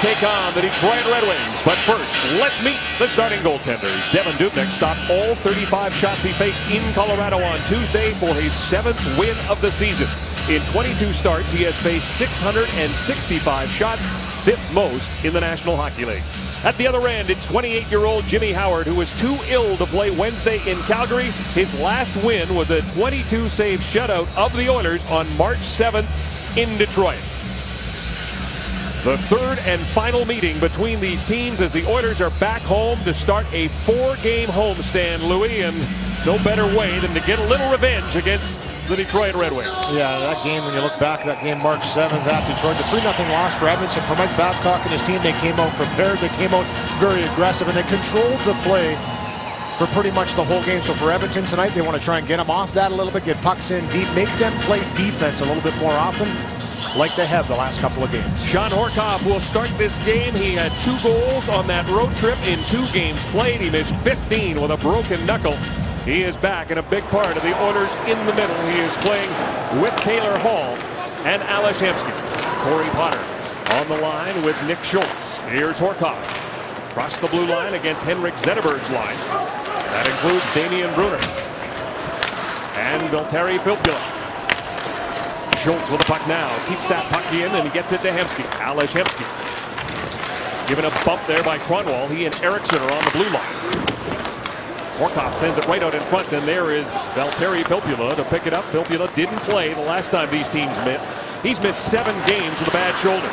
take on the Detroit Red Wings. But first, let's meet the starting goaltenders. Devan Dubnyk stopped all 35 shots he faced in Colorado on Tuesday for his seventh win of the season. In 22 starts, he has faced 665 shots, fifth most in the National Hockey League. At the other end, it's 28-year-old Jimmy Howard, who was too ill to play Wednesday in Calgary. His last win was a 22-save shutout of the Oilers on March 7th in Detroit. The third and final meeting between these teams as the Oilers are back home to start a four-game homestand, Louis, and no better way than to get a little revenge against the Detroit Red Wings. Yeah, that game, when you look back, that game March 7th at Detroit, the 3-0 loss for Edmonton. For Mike Babcock and his team, they came out prepared, they came out very aggressive, and they controlled the play for pretty much the whole game. So for Edmonton tonight, they want to try and get them off that a little bit, get pucks in deep, make them play defense a little bit more often like they have the last couple of games. Shawn Horcoff will start this game. He had two goals on that road trip in two games played. He missed 15 with a broken knuckle. He is back in a big part of the Oilers in the middle. He is playing with Taylor Hall and Ales Hemsky. Corey Potter on the line with Nick Schultz. Here's Horcoff. Across the blue line against Henrik Zetterberg's line. That includes Damien Brunner. And Valtteri Filppula. Schultz with the puck now. Keeps that puck in and he gets it to Hemsky. Ales Hemsky. Given a bump there by Kronwall. He and Ericsson are on the blue line. Horcoff sends it right out in front, and there is Valtteri Filppula to pick it up. Filppula didn't play the last time these teams met. He's missed seven games with a bad shoulder.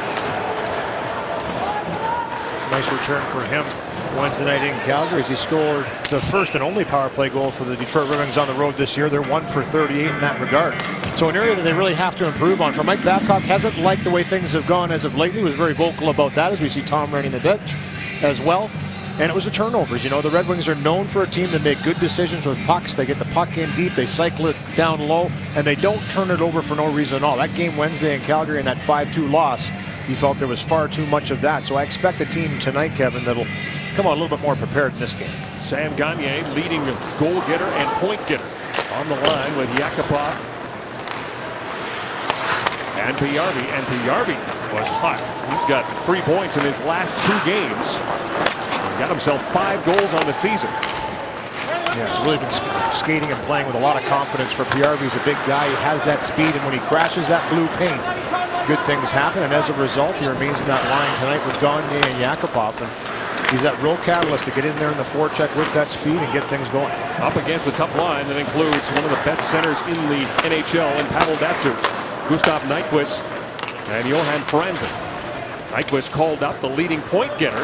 Nice return for him Wednesday night in Calgary as he scored the first and only power play goal for the Detroit Red Wings on the road this year. They're one for 38 in that regard. So an area that they really have to improve on. For Mike Babcock hasn't liked the way things have gone as of lately. He was very vocal about that as we see Tom running the bench as well. And it was the turnovers. You know, the Red Wings are known for a team that make good decisions with pucks. They get the puck in deep, they cycle it down low, and they don't turn it over for no reason at all. That game Wednesday in Calgary and that 5-2 loss, he felt there was far too much of that. So I expect a team tonight, Kevin, that'll come on a little bit more prepared in this game. Sam Gagner, leading goal getter and point getter on the line with Yakupov and Paajarvi. And Paajarvi was hot. He's got three points in his last two games. He got himself five goals on the season. Yeah, he's really been skating and playing with a lot of confidence for Paajarvi. He's a big guy. He has that speed, and when he crashes that blue paint, good things happen. And as a result, he remains in that line tonight with Gagner and Yakupov. And he's that real catalyst to get in there in the forecheck with that speed and get things going. Up against the tough line that includes one of the best centers in the NHL in Pavel Datsyuk, Gustav Nyquist, and Johan Franzen. Nyquist called up the leading point getter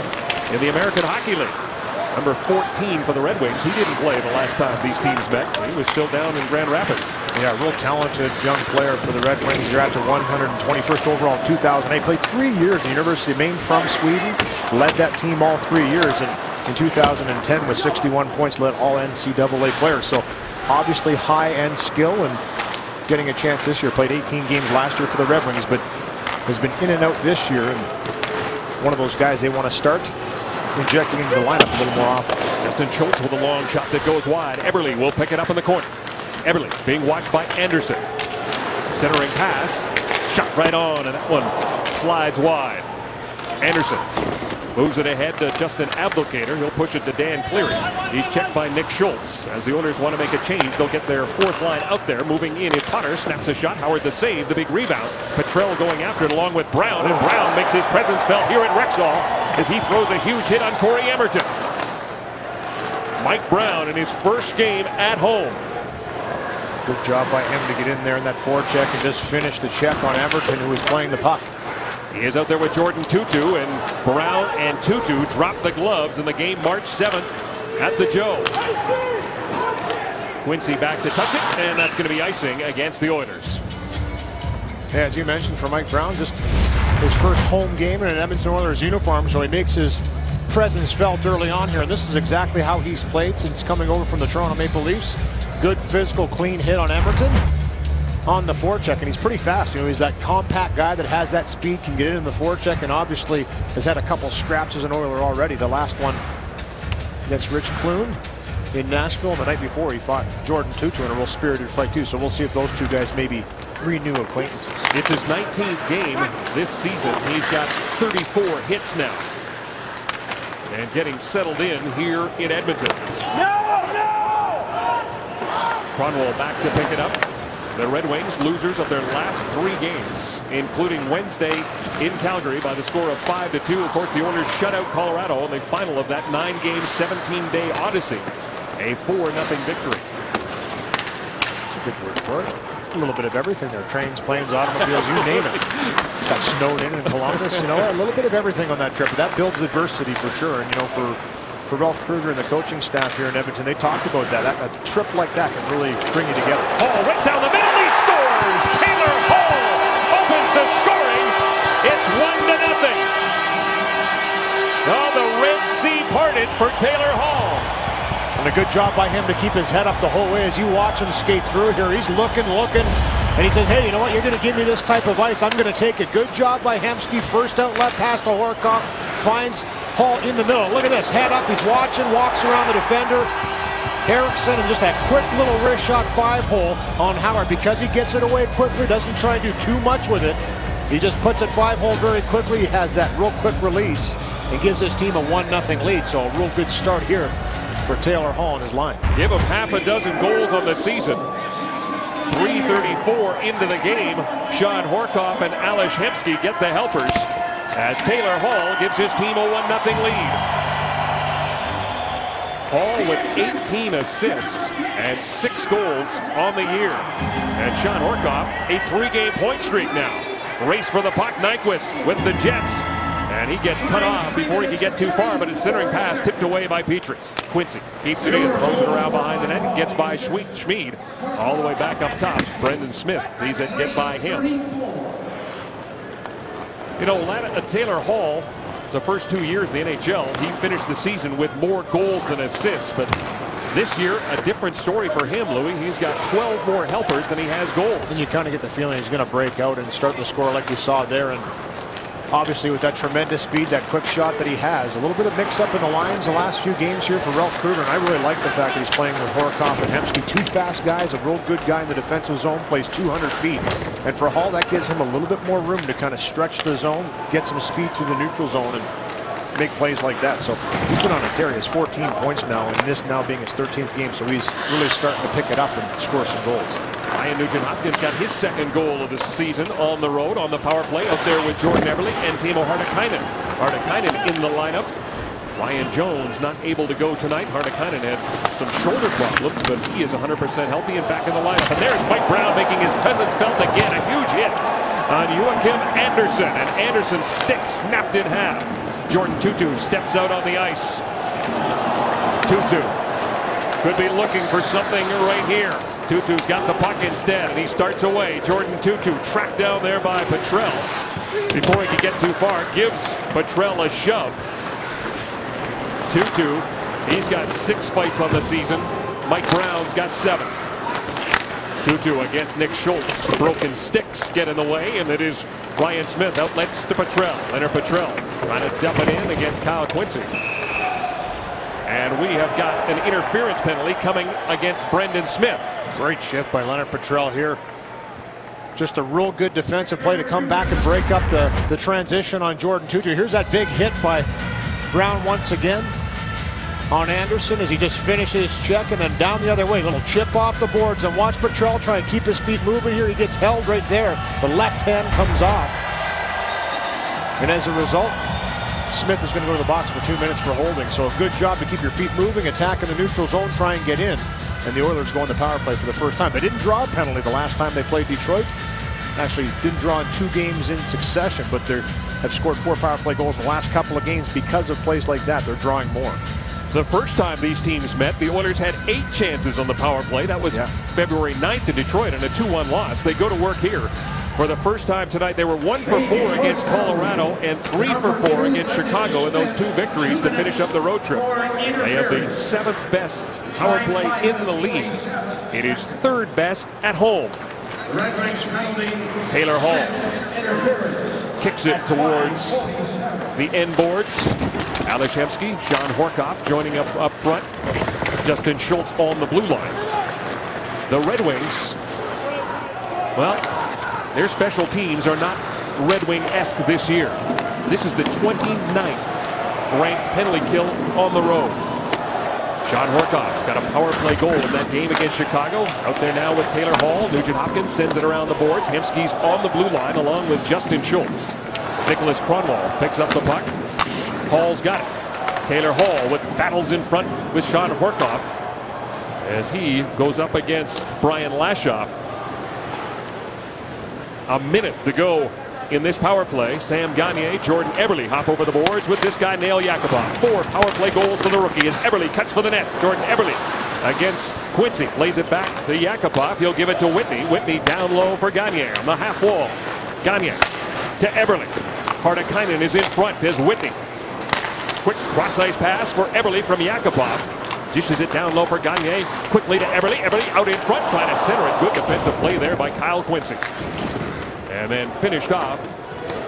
in the American Hockey League. Number 14 for the Red Wings. He didn't play the last time these teams met. He was still down in Grand Rapids. Yeah, real talented young player for the Red Wings. You're after 121st overall in 2008. Played three years at the University of Maine from Sweden. Led that team all three years. And in 2010 with 61 points, led all NCAA players. So obviously high-end skill and getting a chance this year. Played 18 games last year for the Red Wings, but has been in and out this year. And one of those guys they want to start injecting into the lineup a little more often. Justin Schultz with a long shot that goes wide. Eberle will pick it up in the corner. Eberle being watched by Andersson. Centering pass. Shot right on, and that one slides wide. Andersson moves it ahead to Justin Abdelkader. He'll push it to Dan Cleary. He's checked by Nick Schultz. As the Oilers want to make a change, they'll get their fourth line out there. Moving in if Potter snaps a shot. Howard the save, the big rebound. Petrell going after it along with Brown, and Brown makes his presence felt here in Rexall as he throws a huge hit on Cory Emmerton. Mike Brown in his first game at home. Good job by him to get in there in that forecheck and just finish the check on Emmerton, who was playing the puck. He is out there with Jordin Tootoo and Brown and Tootoo drop the gloves in the game March 7th at the Joe. Quincey back to touch it, and that's going to be icing against the Oilers. Yeah, as you mentioned, for Mike Brown, just his first home game in an Edmonton Oilers uniform, so he makes his presence felt early on here, and this is exactly how he's played since coming over from the Toronto Maple Leafs. Good physical, clean hit on Emmerton on the forecheck, and he's pretty fast. You know, he's that compact guy that has that speed, can get in the forecheck, and obviously has had a couple scraps as an Oiler already. The last one against Rich Clune in Nashville. The night before, he fought Jordin Tootoo in a real spirited fight, too. So we'll see if those two guys maybe three new acquaintances. It's his 19th game this season. He's got 34 hits now. And getting settled in here in Edmonton. No, no! Kronwall back to pick it up. The Red Wings losers of their last three games, including Wednesday in Calgary by the score of 5 to 2. Of course, the Oilers shut out Colorado in the final of that nine-game, 17-day odyssey. A 4-0 victory. That's a good word for it a little bit of everything there. Trains, planes, automobiles, you name it. Got snowed in in Columbus, you know, a little bit of everything on that trip. But that builds adversity for sure. And, you know, for, for Ralph Krueger and the coaching staff here in Edmonton, they talked about that. that. A trip like that can really bring you together. Hall right down the middle, he scores! Taylor Hall opens the scoring. It's one to nothing. Oh, the Red Sea parted for Taylor Hall. And a good job by him to keep his head up the whole way as you watch him skate through here. He's looking, looking, and he says, hey, you know what? You're going to give me this type of ice. I'm going to take it. Good job by Hemsky. First outlet pass to Horcoff. Finds Hall in the middle. Look at this. Head up. He's watching, walks around the defender. Ericsson and just a quick little wrist shot five hole on Howard because he gets it away quickly, doesn't try and do too much with it. He just puts it five hole very quickly. Has that real quick release and gives his team a one nothing lead. So a real good start here for Taylor Hall in his line. Give him half a dozen goals on the season. 334 into the game. Shawn Horcoff and Ales Hemsky get the helpers as Taylor Hall gives his team a 1-0 lead. Hall with 18 assists and six goals on the year. And Shawn Horcoff, a three-game point streak now. Race for the puck, Nyquist with the Jets. And he gets cut off before he can get too far, but his centering pass tipped away by Petry. Quincey keeps it in, throws it around behind the net, and gets by Smid. All the way back up top, Brendan Smith. He's at get by him. You know, uh, Taylor Hall, the first two years in the NHL, he finished the season with more goals than assists, but this year, a different story for him, Louis. He's got 12 more helpers than he has goals. And you kind of get the feeling he's going to break out and start the score like we saw there. And obviously with that tremendous speed, that quick shot that he has. A little bit of mix-up in the lines the last few games here for Ralph Krueger, and I really like the fact that he's playing with Horcoff and Hemsky. Two fast guys, a real good guy in the defensive zone, plays 200 feet. And for Hall, that gives him a little bit more room to kind of stretch the zone, get some speed through the neutral zone, and make plays like that. So he's been on a tear. He has 14 points now, and this now being his 13th game, so he's really starting to pick it up and score some goals. Ryan Nugent Hopkins got his second goal of the season on the road on the power play out there with Jordan Eberle and Teemu Hartikainen. Hartikainen in the lineup. Ryan Jones not able to go tonight. Hartikainen had some shoulder problems, but he is 100% healthy and back in the lineup. And there's Mike Brown making his presence felt again. A huge hit on Joakim Andersson. And Andersson's stick snapped in half. Jordan Tootoo steps out on the ice. Tootoo could be looking for something right here. Tootoo's got the puck instead, and he starts away. Jordin Tootoo tracked down there by Petrell. Before he can get too far, gives Petrell a shove. Tootoo, he's got six fights on the season. Mike Brown's got seven. Tootoo against Nick Schultz. Broken sticks get in the way, and it is Ryan Smyth outlets to Petrell. Lennart Petrell trying to dump it in against Kyle Quincey. And we have got an interference penalty coming against Brendan Smith. Great shift by Lennart Petrell here. Just a real good defensive play to come back and break up the, the transition on Jordin Tootoo. Here's that big hit by Brown once again on Andersson as he just finishes his check and then down the other way. Little chip off the boards and watch Petrell try and keep his feet moving here. He gets held right there. The left hand comes off. And as a result, Smith is going to go to the box for two minutes for holding. So a good job to keep your feet moving, attack in the neutral zone, try and get in and the Oilers go on the power play for the first time. They didn't draw a penalty the last time they played Detroit. Actually, didn't draw in two games in succession, but they have scored four power play goals in the last couple of games because of plays like that. They're drawing more. The first time these teams met, the Oilers had eight chances on the power play. That was yeah. February 9th in Detroit in a 2-1 loss. They go to work here for the first time tonight. They were one for four against Colorado and three for four against Chicago in those two victories to finish up the road trip. They have the seventh best power play in the league. It is third best at home. Taylor Hall kicks it towards the end boards. Ales Hemsky, Shawn Horcoff joining up up front. Justin Schultz on the blue line. The Red Wings Well, their special teams are not Red Wing-esque this year. This is the 29th ranked penalty kill on the road. Shawn Horcoff got a power play goal in that game against Chicago. Out there now with Taylor Hall. Nugent Hopkins sends it around the boards. Hemsky's on the blue line along with Justin Schultz. Niklas Kronwall picks up the puck. Hall's got it. Taylor Hall with battles in front with Shawn Horcoff as he goes up against Brian Lashoff. A minute to go in this power play. Sam Gagner, Jordan Eberle hop over the boards with this guy, Nail Yakupov. Four power play goals for the rookie as Eberle cuts for the net. Jordan Eberle against Quincey. Lays it back to Yakupov. He'll give it to Whitney. Whitney down low for Gagner on the half wall. Gagner to Eberle. Hartikainen is in front as Whitney. Quick cross-ice pass for Eberle from Yakupov. Dishes it down low for Gagner. Quickly to Eberle. Eberle out in front trying to center it. Good defensive play there by Kyle Quincey. And then finished off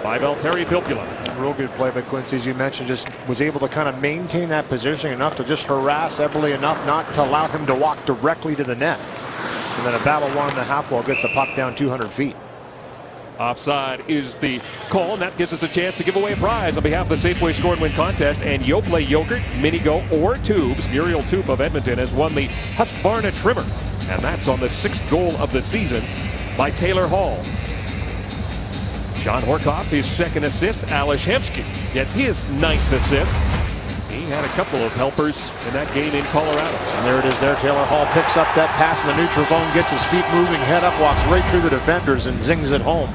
by Valtteri Filppula. Real good play by Quincey, as you mentioned, just was able to kind of maintain that position enough to just harass Eberle enough not to allow him to walk directly to the net. And then a battle one and a half wall gets the puck down 200 feet. Offside is the call, and that gives us a chance to give away a prize on behalf of the Safeway Score and Win contest. And Yoplait Yogurt, Minigo, or Tubes, Muriel Toop of Edmonton has won the Husqvarna Trimmer. And that's on the sixth goal of the season by Taylor Hall. Shawn Horcoff, his second assist. Ales Hemsky gets his ninth assist. He had a couple of helpers in that game in Colorado. And there it is there. Taylor Hall picks up that pass in the neutral zone, gets his feet moving, head up, walks right through the defenders and zings it home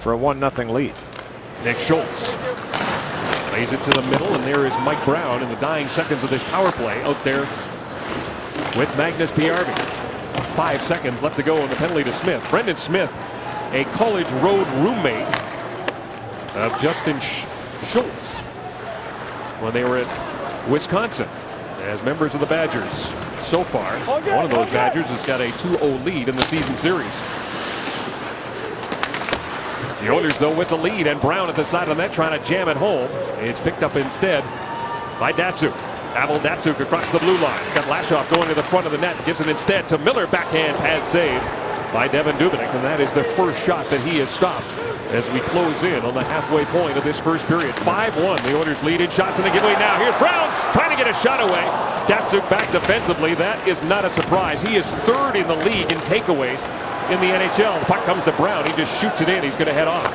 for a 1-0 lead. Nick Schultz lays it to the middle, and there is Mike Brown in the dying seconds of this power play out there with Magnus Paajarvi. Five seconds left to go in the penalty to Smith. Brendan Smith a college road roommate of Justin Schultz when they were at Wisconsin as members of the Badgers. So far, oh, okay, one of those oh, okay. Badgers has got a 2-0 lead in the season series. The Oilers, though, with the lead, and Brown at the side of the net trying to jam it home. It's picked up instead by Datsyuk. Pavel Datsyuk across the blue line. Got Lashoff going to the front of the net. Gives it instead to Miller. Backhand pad save by Devan Dubnyk, and that is the first shot that he has stopped as we close in on the halfway point of this first period. 5-1, the Oilers lead in shots in the giveaway now. Here's Browns trying to get a shot away. Datsyuk back defensively. That is not a surprise. He is third in the league in takeaways in the NHL. The puck comes to Brown. He just shoots it in. He's going to head off.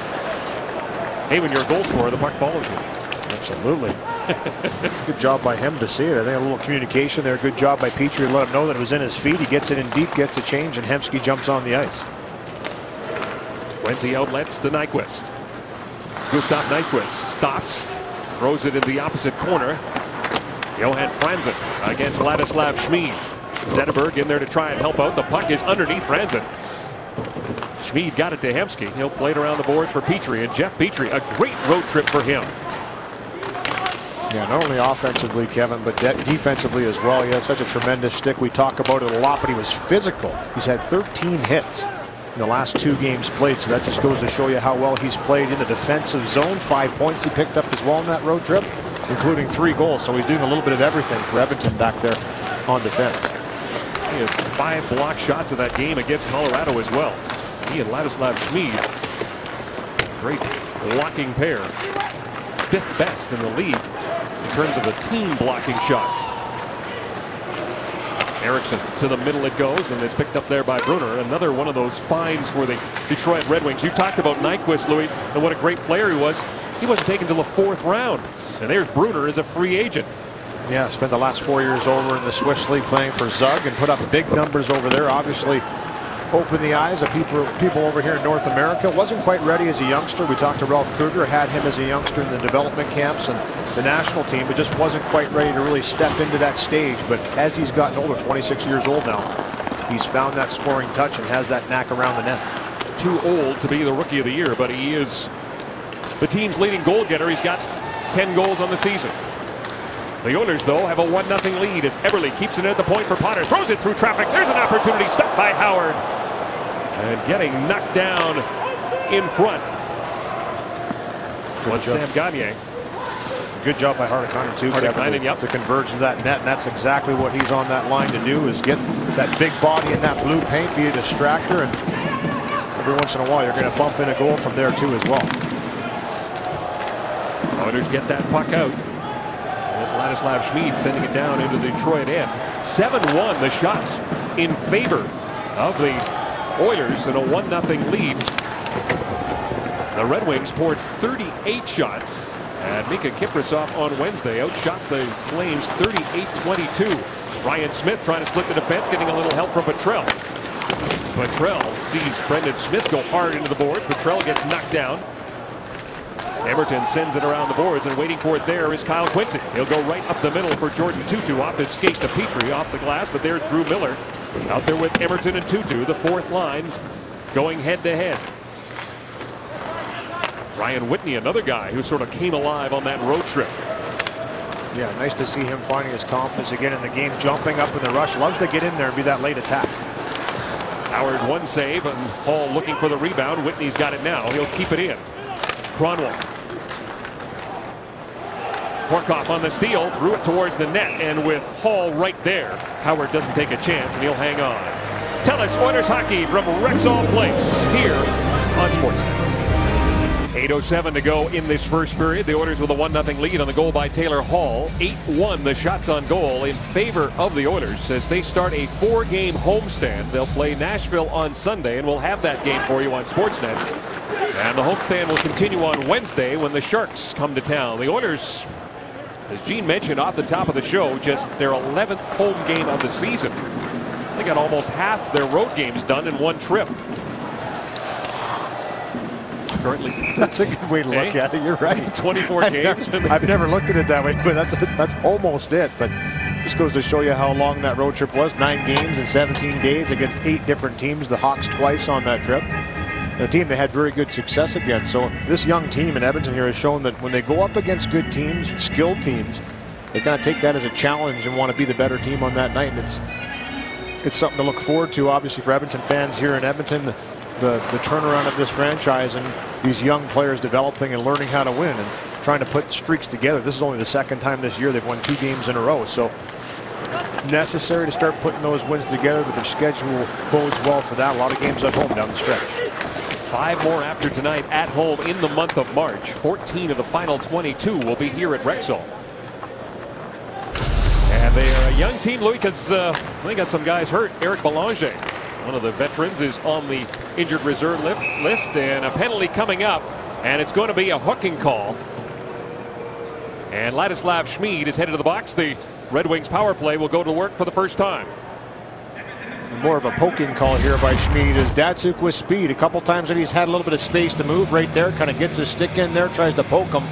Hey, when you're a goal scorer. The puck follows you. Absolutely. good job by him to see it. I think a little communication there. Good job by Petry to let him know that it was in his feet. He gets it in deep, gets a change, and Hemsky jumps on the ice. Wednesday outlets to Nyquist. Gustav Nyquist stops, throws it in the opposite corner. Johan Franzen against Ladislav Smid. Zetterberg in there to try and help out. The puck is underneath Franzen. Smid got it to Hemsky. He'll play it around the boards for Petry. And Jeff Petry, a great road trip for him. Yeah, not only offensively, Kevin, but de defensively as well. He has such a tremendous stick. We talk about it a lot, but he was physical. He's had 13 hits in the last two games played, so that just goes to show you how well he's played in the defensive zone. Five points he picked up as well in that road trip, including three goals. So he's doing a little bit of everything for Edmonton back there on defense. He had five block shots of that game against Colorado as well. He and Ladislav Smid, great blocking pair. Fifth best in the league in terms of the team blocking shots. Ericsson to the middle it goes, and it's picked up there by Brunner. Another one of those finds for the Detroit Red Wings. You talked about Nyquist, Louis, and what a great player he was. He wasn't taken to the fourth round. And there's Brunner as a free agent. Yeah, spent the last four years over in the Swiss League playing for Zug and put up big numbers over there. Obviously, opened the eyes of people, people over here in North America. Wasn't quite ready as a youngster. We talked to Ralph Krueger, had him as a youngster in the development camps and the national team, but just wasn't quite ready to really step into that stage. But as he's gotten older, 26 years old now, he's found that scoring touch and has that knack around the net. Too old to be the rookie of the year, but he is the team's leading goal getter. He's got 10 goals on the season. The Oilers, though, have a 1-0 lead as Eberle keeps it at the point for Potter. Throws it through traffic. There's an opportunity. Stopped by Howard. And getting knocked down in front was Sam Gagner. Good job by Hartikainen too. Hartikainen, yep. To converge to that net, and that's exactly what he's on that line to do is get that big body in that blue paint, be a distractor, and every once in a while you're going to bump in a goal from there too as well. Oilers get that puck out. As Ladislav Smid sending it down into the Detroit end. 7-1 the shots in favor of the Oilers in a 1-0 lead. The Red Wings poured 38 shots. And Mika Kiprusoff on Wednesday outshot the Flames 38-22. Ryan Smyth trying to split the defense, getting a little help from Petrell. Petrell sees Brendan Smith go hard into the boards. Petrell gets knocked down. Edmonton sends it around the boards, and waiting for it there is Kyle Quincey. He'll go right up the middle for Jordin Tootoo off his skate to Petry off the glass, but there's Drew Miller out there with Emmerton and Tootoo, the fourth lines going head to head. Ryan Whitney, another guy who sort of came alive on that road trip. Yeah, nice to see him finding his confidence again in the game, jumping up in the rush. Loves to get in there and be that late attack. Howard one save and Hall looking for the rebound. Whitney's got it now. He'll keep it in. Kronwall. Horcoff on the steal, threw it towards the net, and with Hall right there, Howard doesn't take a chance, and he'll hang on. Tell us Oilers hockey from Rexall Place here on Sportsnet. 8.07 to go in this first period. The Oilers with a 1-0 lead on the goal by Taylor Hall. 8-1 the shots on goal in favor of the Oilers as they start a four-game homestand. They'll play Nashville on Sunday, and we'll have that game for you on Sportsnet. And the homestand will continue on Wednesday when the Sharks come to town. The Oilers, as Gene mentioned off the top of the show, just their 11th home game of the season. They got almost half their road games done in one trip currently. That's a good way to look at it. You're right. 24 I've games. Never, I've never looked at it that way, but that's that's almost it. But just goes to show you how long that road trip was. Nine games in 17 days against eight different teams. The Hawks twice on that trip. A team that had very good success against. So this young team in Edmonton here has shown that when they go up against good teams, skilled teams, they kind of take that as a challenge and want to be the better team on that night. And it's it's something to look forward to, obviously, for Edmonton fans here in Edmonton the, the turnaround of this franchise and these young players developing and learning how to win and trying to put streaks together. This is only the second time this year they've won two games in a row. So necessary to start putting those wins together, but their schedule bodes well for that. A lot of games at home down the stretch. Five more after tonight at home in the month of March. 14 of the final 22 will be here at Rexall. And they are a young team, Louis, because uh, they got some guys hurt. Eric Belanger one of the veterans is on the injured reserve list and a penalty coming up and it's going to be a hooking call. And Ladislav Smid is headed to the box. The Red Wings power play will go to work for the first time. More of a poking call here by Smid as Datsyuk with speed. A couple times that he's had a little bit of space to move right there. Kind of gets his stick in there, tries to poke him.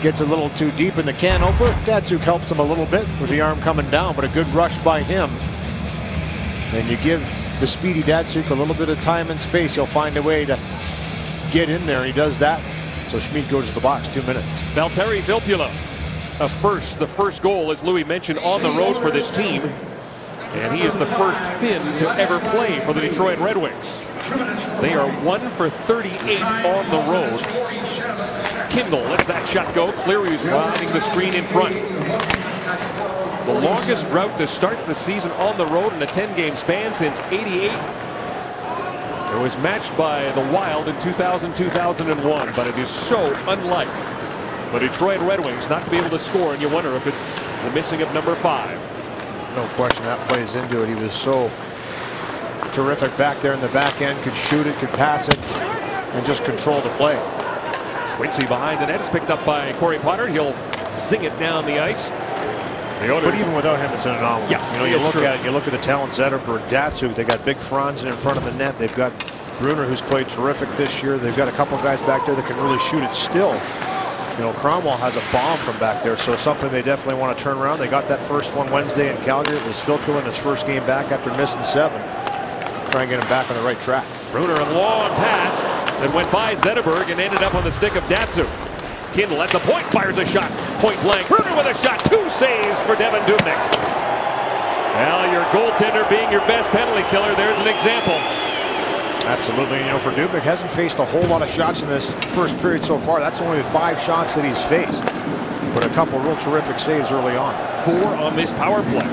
Gets a little too deep in the can opener. Datsyuk helps him a little bit with the arm coming down, but a good rush by him. And you give the speedy Datsyuk a little bit of time and space. He'll find a way to get in there. He does that. So Smid goes to the box, two minutes. Valtteri Filppula, a first, the first goal, as Louis mentioned, on the road for this team. And he is the first Finn to ever play for the Detroit Red Wings. They are one for 38 on the road. Kindl lets that shot go. Cleary is winding the screen in front. The longest drought to start the season on the road in a 10-game span since 88. It was matched by the Wild in 2000-2001, but it is so unlike the Detroit Red Wings not to be able to score, and you wonder if it's the missing of number five. No question that plays into it. He was so terrific back there in the back end, could shoot it, could pass it, and just control the play. Quincey behind the net is picked up by Corey Potter. He'll zing it down the ice. But even without him, it's an anomaly. Yeah, you know, you look true. at it, you look at the talent Zetterberg, Datsyuk. They got big Franzen in front of the net. They've got Brunner, who's played terrific this year. They've got a couple guys back there that can really shoot it still. You know, Kronwall has a bomb from back there, so something they definitely want to turn around. They got that first one Wednesday in Calgary. It was Filppula in his first game back after missing seven. Try and get him back on the right track. Brunner a long pass that went by Zetterberg and ended up on the stick of Datsyuk. Kindl at the point, fires a shot. Point blank. Brunner with a shot. Two saves for Devan Dubnyk. Well, your goaltender being your best penalty killer, there's an example. Absolutely. You know, for Dubnyk, hasn't faced a whole lot of shots in this first period so far. That's only five shots that he's faced. But a couple real terrific saves early on. Four on this power play.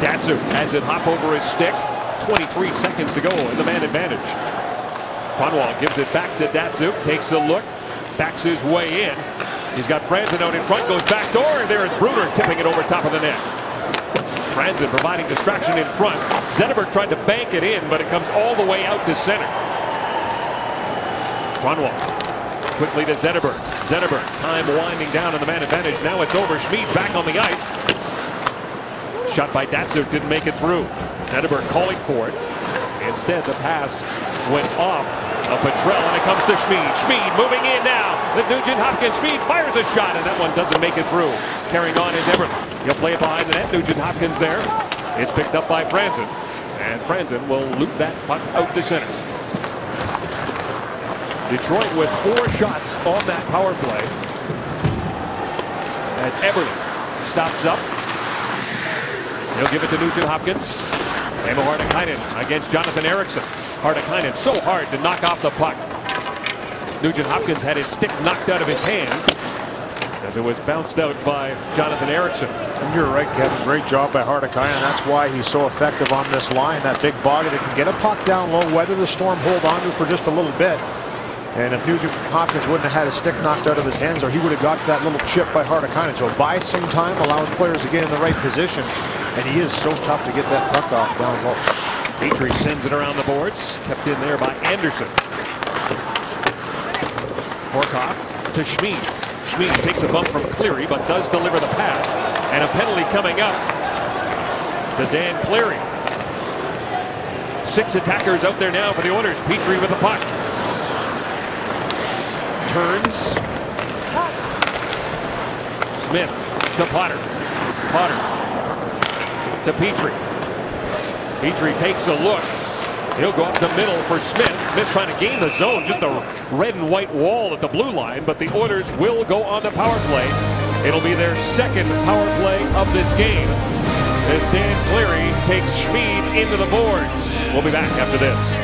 Datsyuk has it hop over his stick. 23 seconds to go in the man advantage. Kronwall gives it back to Datsyuk, takes a look, backs his way in. He's got Franzen in front, goes back door, and there is Brunner tipping it over top of the net. Franzen providing distraction in front. Zetterberg tried to bank it in, but it comes all the way out to center. Kronwall quickly to Zetterberg. Zetterberg, time winding down on the man advantage. Now it's over. Smid back on the ice. Shot by Datsyuk didn't make it through. Zetterberg calling for it. Instead, the pass went off of Petrell, and it comes to Smid. Smid moving in now. The Nugent Hopkins. Smid fires a shot, and that one doesn't make it through. Carrying on is Eberle. He'll play it behind the net. Nugent Hopkins there. It's picked up by Franzen, and Franzen will loop that puck out to center. Detroit with four shots on that power play. As Eberle stops up. He'll give it to Nugent Hopkins. Emil Hartikainen against Jonathan Ericsson. Hartikainen so hard to knock off the puck. Nugent Hopkins had his stick knocked out of his hands as it was bounced out by Jonathan Ericsson. And you're right, Kevin. Great job by Hartikainen. That's why he's so effective on this line. That big body that can get a puck down low, weather the storm, hold on to for just a little bit. And if Nugent Hopkins wouldn't have had his stick knocked out of his hands, or he would have got that little chip by Hartikainen. So buy some time, allows players to get in the right position. And he is so tough to get that puck off down low. Petry sends it around the boards. Kept in there by Anderson. Horcoff to Smid. Smid takes a bump from Cleary, but does deliver the pass. And a penalty coming up to Dan Cleary. Six attackers out there now for the Oilers. Petry with the puck. Turns. Smith to Potter. Potter to Petry. Petry takes a look. He'll go up the middle for Smith. Smith trying to gain the zone. Just a red and white wall at the blue line, but the Oilers will go on the power play. It'll be their second power play of this game as Dan Cleary takes Smid into the boards. We'll be back after this.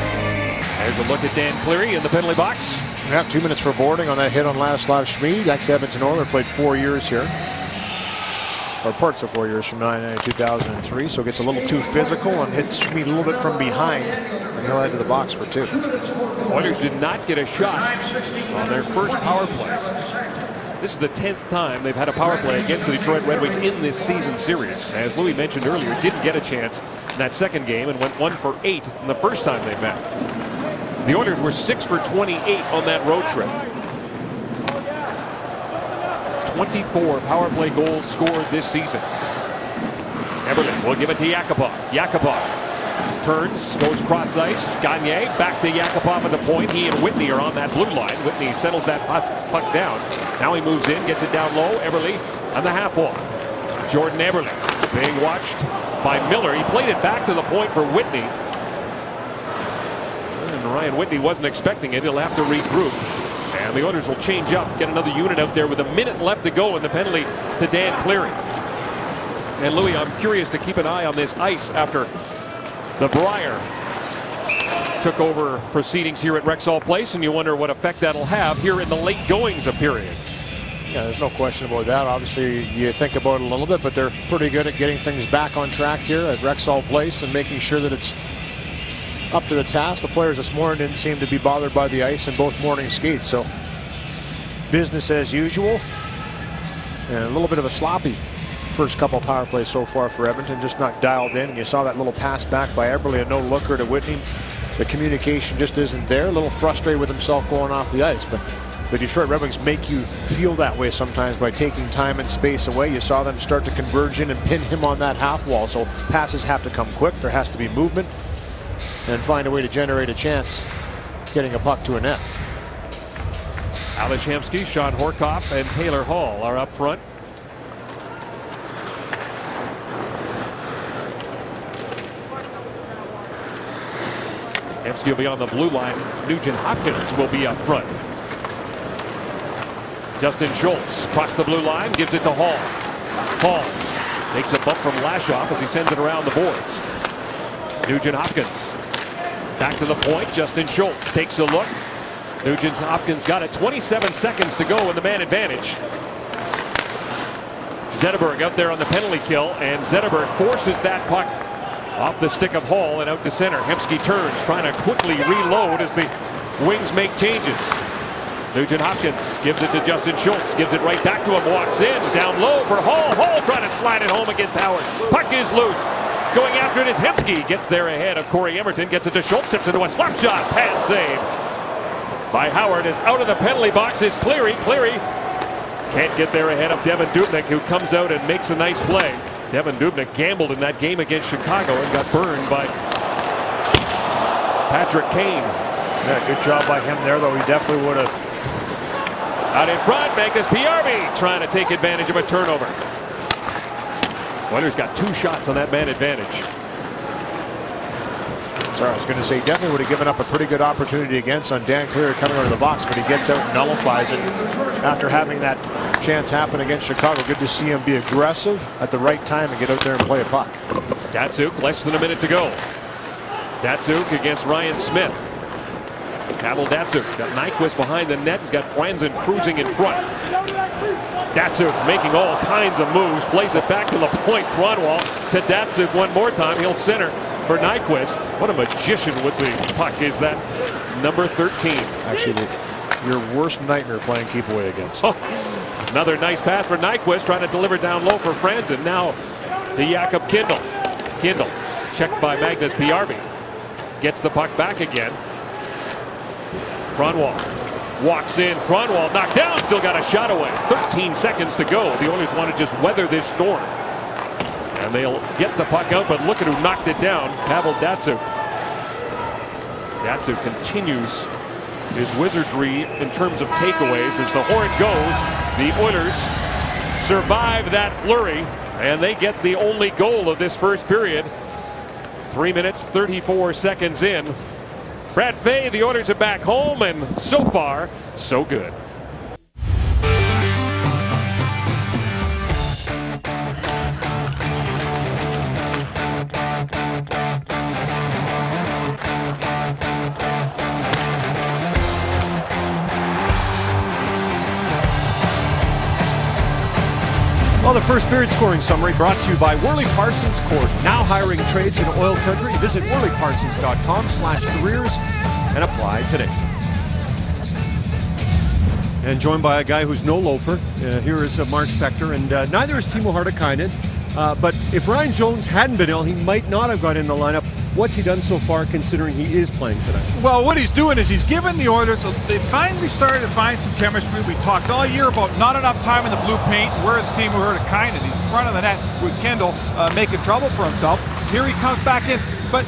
There's a look at Dan Cleary in the penalty box. Yeah, two minutes for boarding on that hit on Ladislav Smid. Ex-Edmonton Oiler played four years here or parts of four years from uh, 2003. So gets a little too physical and hits Smid a little bit from behind. And he'll head to the box for two. Oilers did not get a shot on their first power play. This is the 10th time they've had a power play against the Detroit Red Wings in this season series. As Louis mentioned earlier, didn't get a chance in that second game and went one for eight in the first time they met. The Oilers were six for 28 on that road trip. 24 power play goals scored this season. Eberle will give it to Yakupov. Yakupov turns, goes cross ice. Gagne back to Yakupov at the point. He and Whitney are on that blue line. Whitney settles that puck down. Now he moves in, gets it down low. Eberle on the half wall. Jordan Eberle being watched by Miller. He played it back to the point for Whitney. And Ryan Whitney wasn't expecting it. He'll have to regroup. And the Oilers will change up, get another unit out there with a minute left to go in the penalty to Dan Cleary. And Louis, I'm curious to keep an eye on this ice after the Brier took over proceedings here at Rexall Place, and you wonder what effect that'll have here in the late goings of periods. Yeah, there's no question about that. Obviously, you think about it a little bit, but they're pretty good at getting things back on track here at Rexall Place and making sure that it's up to the task. The players this morning didn't seem to be bothered by the ice in both morning skates. So business as usual. And a little bit of a sloppy first couple power plays so far for Edmonton, just not dialed in. And you saw that little pass back by Eberle, a no-looker to Whitney. The communication just isn't there. A little frustrated with himself going off the ice. But the Detroit Red Wings make you feel that way sometimes by taking time and space away. You saw them start to converge in and pin him on that half wall. So passes have to come quick. There has to be movement and find a way to generate a chance getting a puck to a net. Ales Hemsky, Shawn Horcoff, and Taylor Hall are up front. Hemsky will be on the blue line. Nugent Hopkins will be up front. Justin Schultz across the blue line, gives it to Hall. Hall takes a bump from Lashoff as he sends it around the boards. Nugent Hopkins Back to the point. Justin Schultz takes a look. Nugent Hopkins got it. 27 seconds to go in the man advantage. Zetterberg out there on the penalty kill, and Zetterberg forces that puck Off the stick of Hall and out to center. Hemsky turns, trying to quickly reload as the Wings make changes. Nugent Hopkins gives it to Justin Schultz, gives it right back to him, walks in, down low for Hall. Hall trying to slide it home against Howard. Puck is loose. Going after it is Hemsky. Gets there ahead of Cory Emmerton. Gets it to Schultz. Steps into a slap shot. Pad save by Howard is out of the penalty box is Cleary. Cleary can't get there ahead of Devan Dubnyk who comes out and makes a nice play. Devan Dubnyk gambled in that game against Chicago and got burned by Patrick Kane. Yeah, good job by him there, though. He definitely would have. Out in front, Magnus Paajarvi trying to take advantage of a turnover. Oilers got two shots on that man advantage. Sorry, I was going to say definitely would have given up a pretty good opportunity against on Dan Cleary coming out of the box, but he gets out and nullifies it after having that chance happen against Chicago. Good to see him be aggressive at the right time and get out there and play a puck. Datsyuk, less than a minute to go. Datsyuk against Ryan Smyth. Pavel Datsyuk got Nyquist behind the net. He's got Franzen cruising in front. Datsyuk making all kinds of moves. Plays it back to the point. Kronwall to Datsyuk one more time. He'll center for Nyquist. What a magician with the puck is that number 13. Actually, your worst nightmare playing keep away against. Oh, another nice pass for Nyquist trying to deliver down low for Franzen. Now to Jakub Kindl. Kindl checked by Magnus Paajarvi. Gets the puck back again. Kronwall walks in. Kronwall knocked down. Still got a shot away. 13 seconds to go. The Oilers want to just weather this storm. And they'll get the puck out, but look at who knocked it down. Pavel Datsyuk. Datsyuk continues his wizardry in terms of takeaways as the horn goes. The Oilers survive that flurry, and they get the only goal of this first period. Three minutes, 34 seconds in. Brad Fay, the Oilers are back home, and so far, so good. Well, the first period scoring summary brought to you by Worley Parsons Court. Now hiring trades in oil country. Visit worleyparsons.com slash careers and apply today. And joined by a guy who's no loafer. Uh, here is uh, Mark Spector, and uh, neither is Teemu Hartikainen. Uh, but if Ryan Jones hadn't been ill, he might not have got in the lineup. What's he done so far considering he is playing tonight? Well, what he's doing is he's given the Oilers, they finally started to find some chemistry. We talked all year about not enough time in the blue paint. Where's Teemu Hartikainen? He's in front of the net with Kendall uh, making trouble for himself. Here he comes back in. But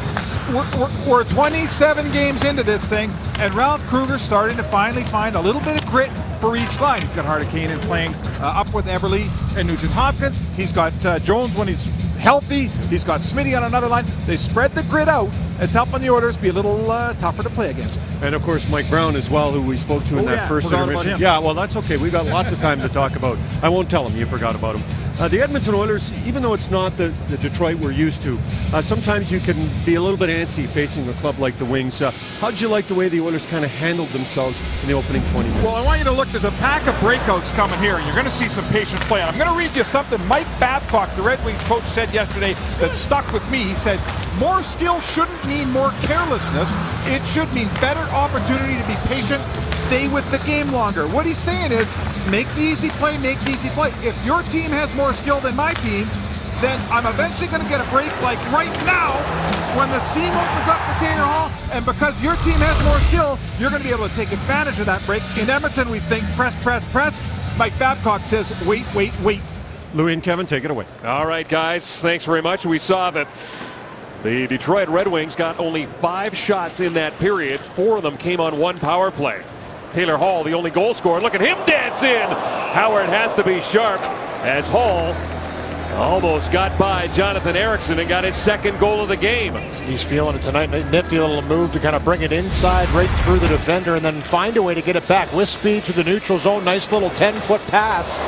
we're, we're, we're 27 games into this thing, and Ralph Krueger's starting to finally find a little bit of grit for each line. He's got Hartikainen playing uh, up with Eberle and Nugent Hopkins. He's got uh, Jones when he's healthy. He's got Smitty on another line. They spread the grid out. It's helping the orders be a little uh, tougher to play against. And of course, Mike Brown as well, who we spoke to in Oh, that yeah, first intermission. Yeah, well, that's okay. We've got lots of time to talk about. I won't tell him you forgot about him. Uh, the Edmonton Oilers, even though it's not the, the Detroit we're used to, uh, sometimes you can be a little bit antsy facing a club like the Wings. Uh, how'd you like the way the Oilers kind of handled themselves in the opening 20 minutes? Well, I want you to look. There's a pack of breakouts coming here, and you're going to see some patient play. I'm going to read you something Mike Babcock, the Red Wings coach, said yesterday that stuck with me. He said, more skill shouldn't mean more carelessness. It should mean better opportunity to be patient, stay with the game longer. What he's saying is, make the easy play, make the easy play. If your team has more skill than my team, then I'm eventually going to get a break like right now when the seam opens up for Taylor Hall. And because your team has more skill, you're going to be able to take advantage of that break. In Edmonton, we think press, press, press. Mike Babcock says wait, wait, wait. Louis and Kevin, take it away. All right, guys, thanks very much. We saw that the Detroit Red Wings got only five shots in that period. Four of them came on one power play. Taylor Hall, the only goal scorer. Look at him dance in. Howard has to be sharp as Hall almost got by Jonathan Ericsson and got his second goal of the game. He's feeling it tonight. Nifty little move to kind of bring it inside right through the defender and then find a way to get it back with speed to the neutral zone. Nice little 10-foot pass.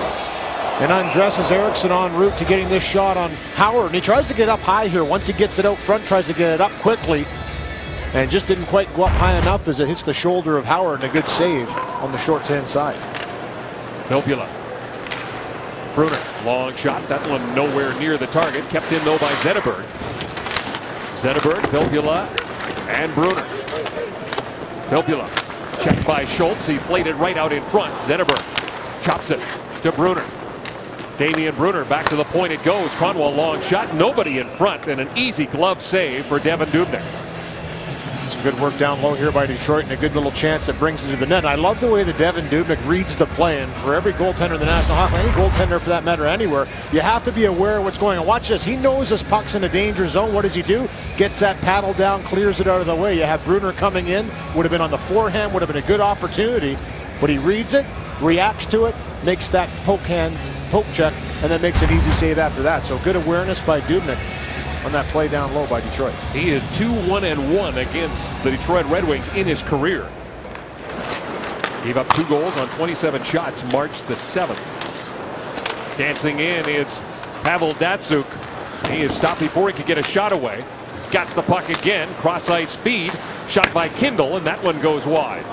And undresses Ericsson en route to getting this shot on Howard. And he tries to get up high here. Once he gets it out front, tries to get it up quickly. And just didn't quite go up high enough as it hits the shoulder of Howard. And a good save on the short 10 side. Filppula. Brunner, long shot. That one nowhere near the target. Kept in though by Zetterberg. Zetterberg, Filppula, and Brunner. Filppula checked by Schultz. He played it right out in front. Zetterberg chops it to Brunner. Damien Brunner back to the point it goes. Kronwall long shot. Nobody in front and an easy glove save for Devan Dubnyk. Some good work down low here by Detroit and a good little chance that brings it to the net. I love the way that Devan Dubnyk reads the play. And for every goaltender in the National Hockey, any goaltender for that matter anywhere, you have to be aware of what's going on. Watch this. He knows this puck's in a danger zone. What does he do? Gets that paddle down, clears it out of the way. You have Brunner coming in. Would have been on the forehand, would have been a good opportunity. But he reads it, reacts to it, makes that poke hand, poke check, and then makes an easy save after that. So good awareness by Dubnyk on that play down low by Detroit. He is 2-1 and 1 against the Detroit Red Wings in his career. Gave up two goals on 27 shots March the 7th. Dancing in is Pavel Datsyuk. He is stopped before he could get a shot away. Got the puck again. Cross ice feed. Shot by Kindl, and that one goes wide.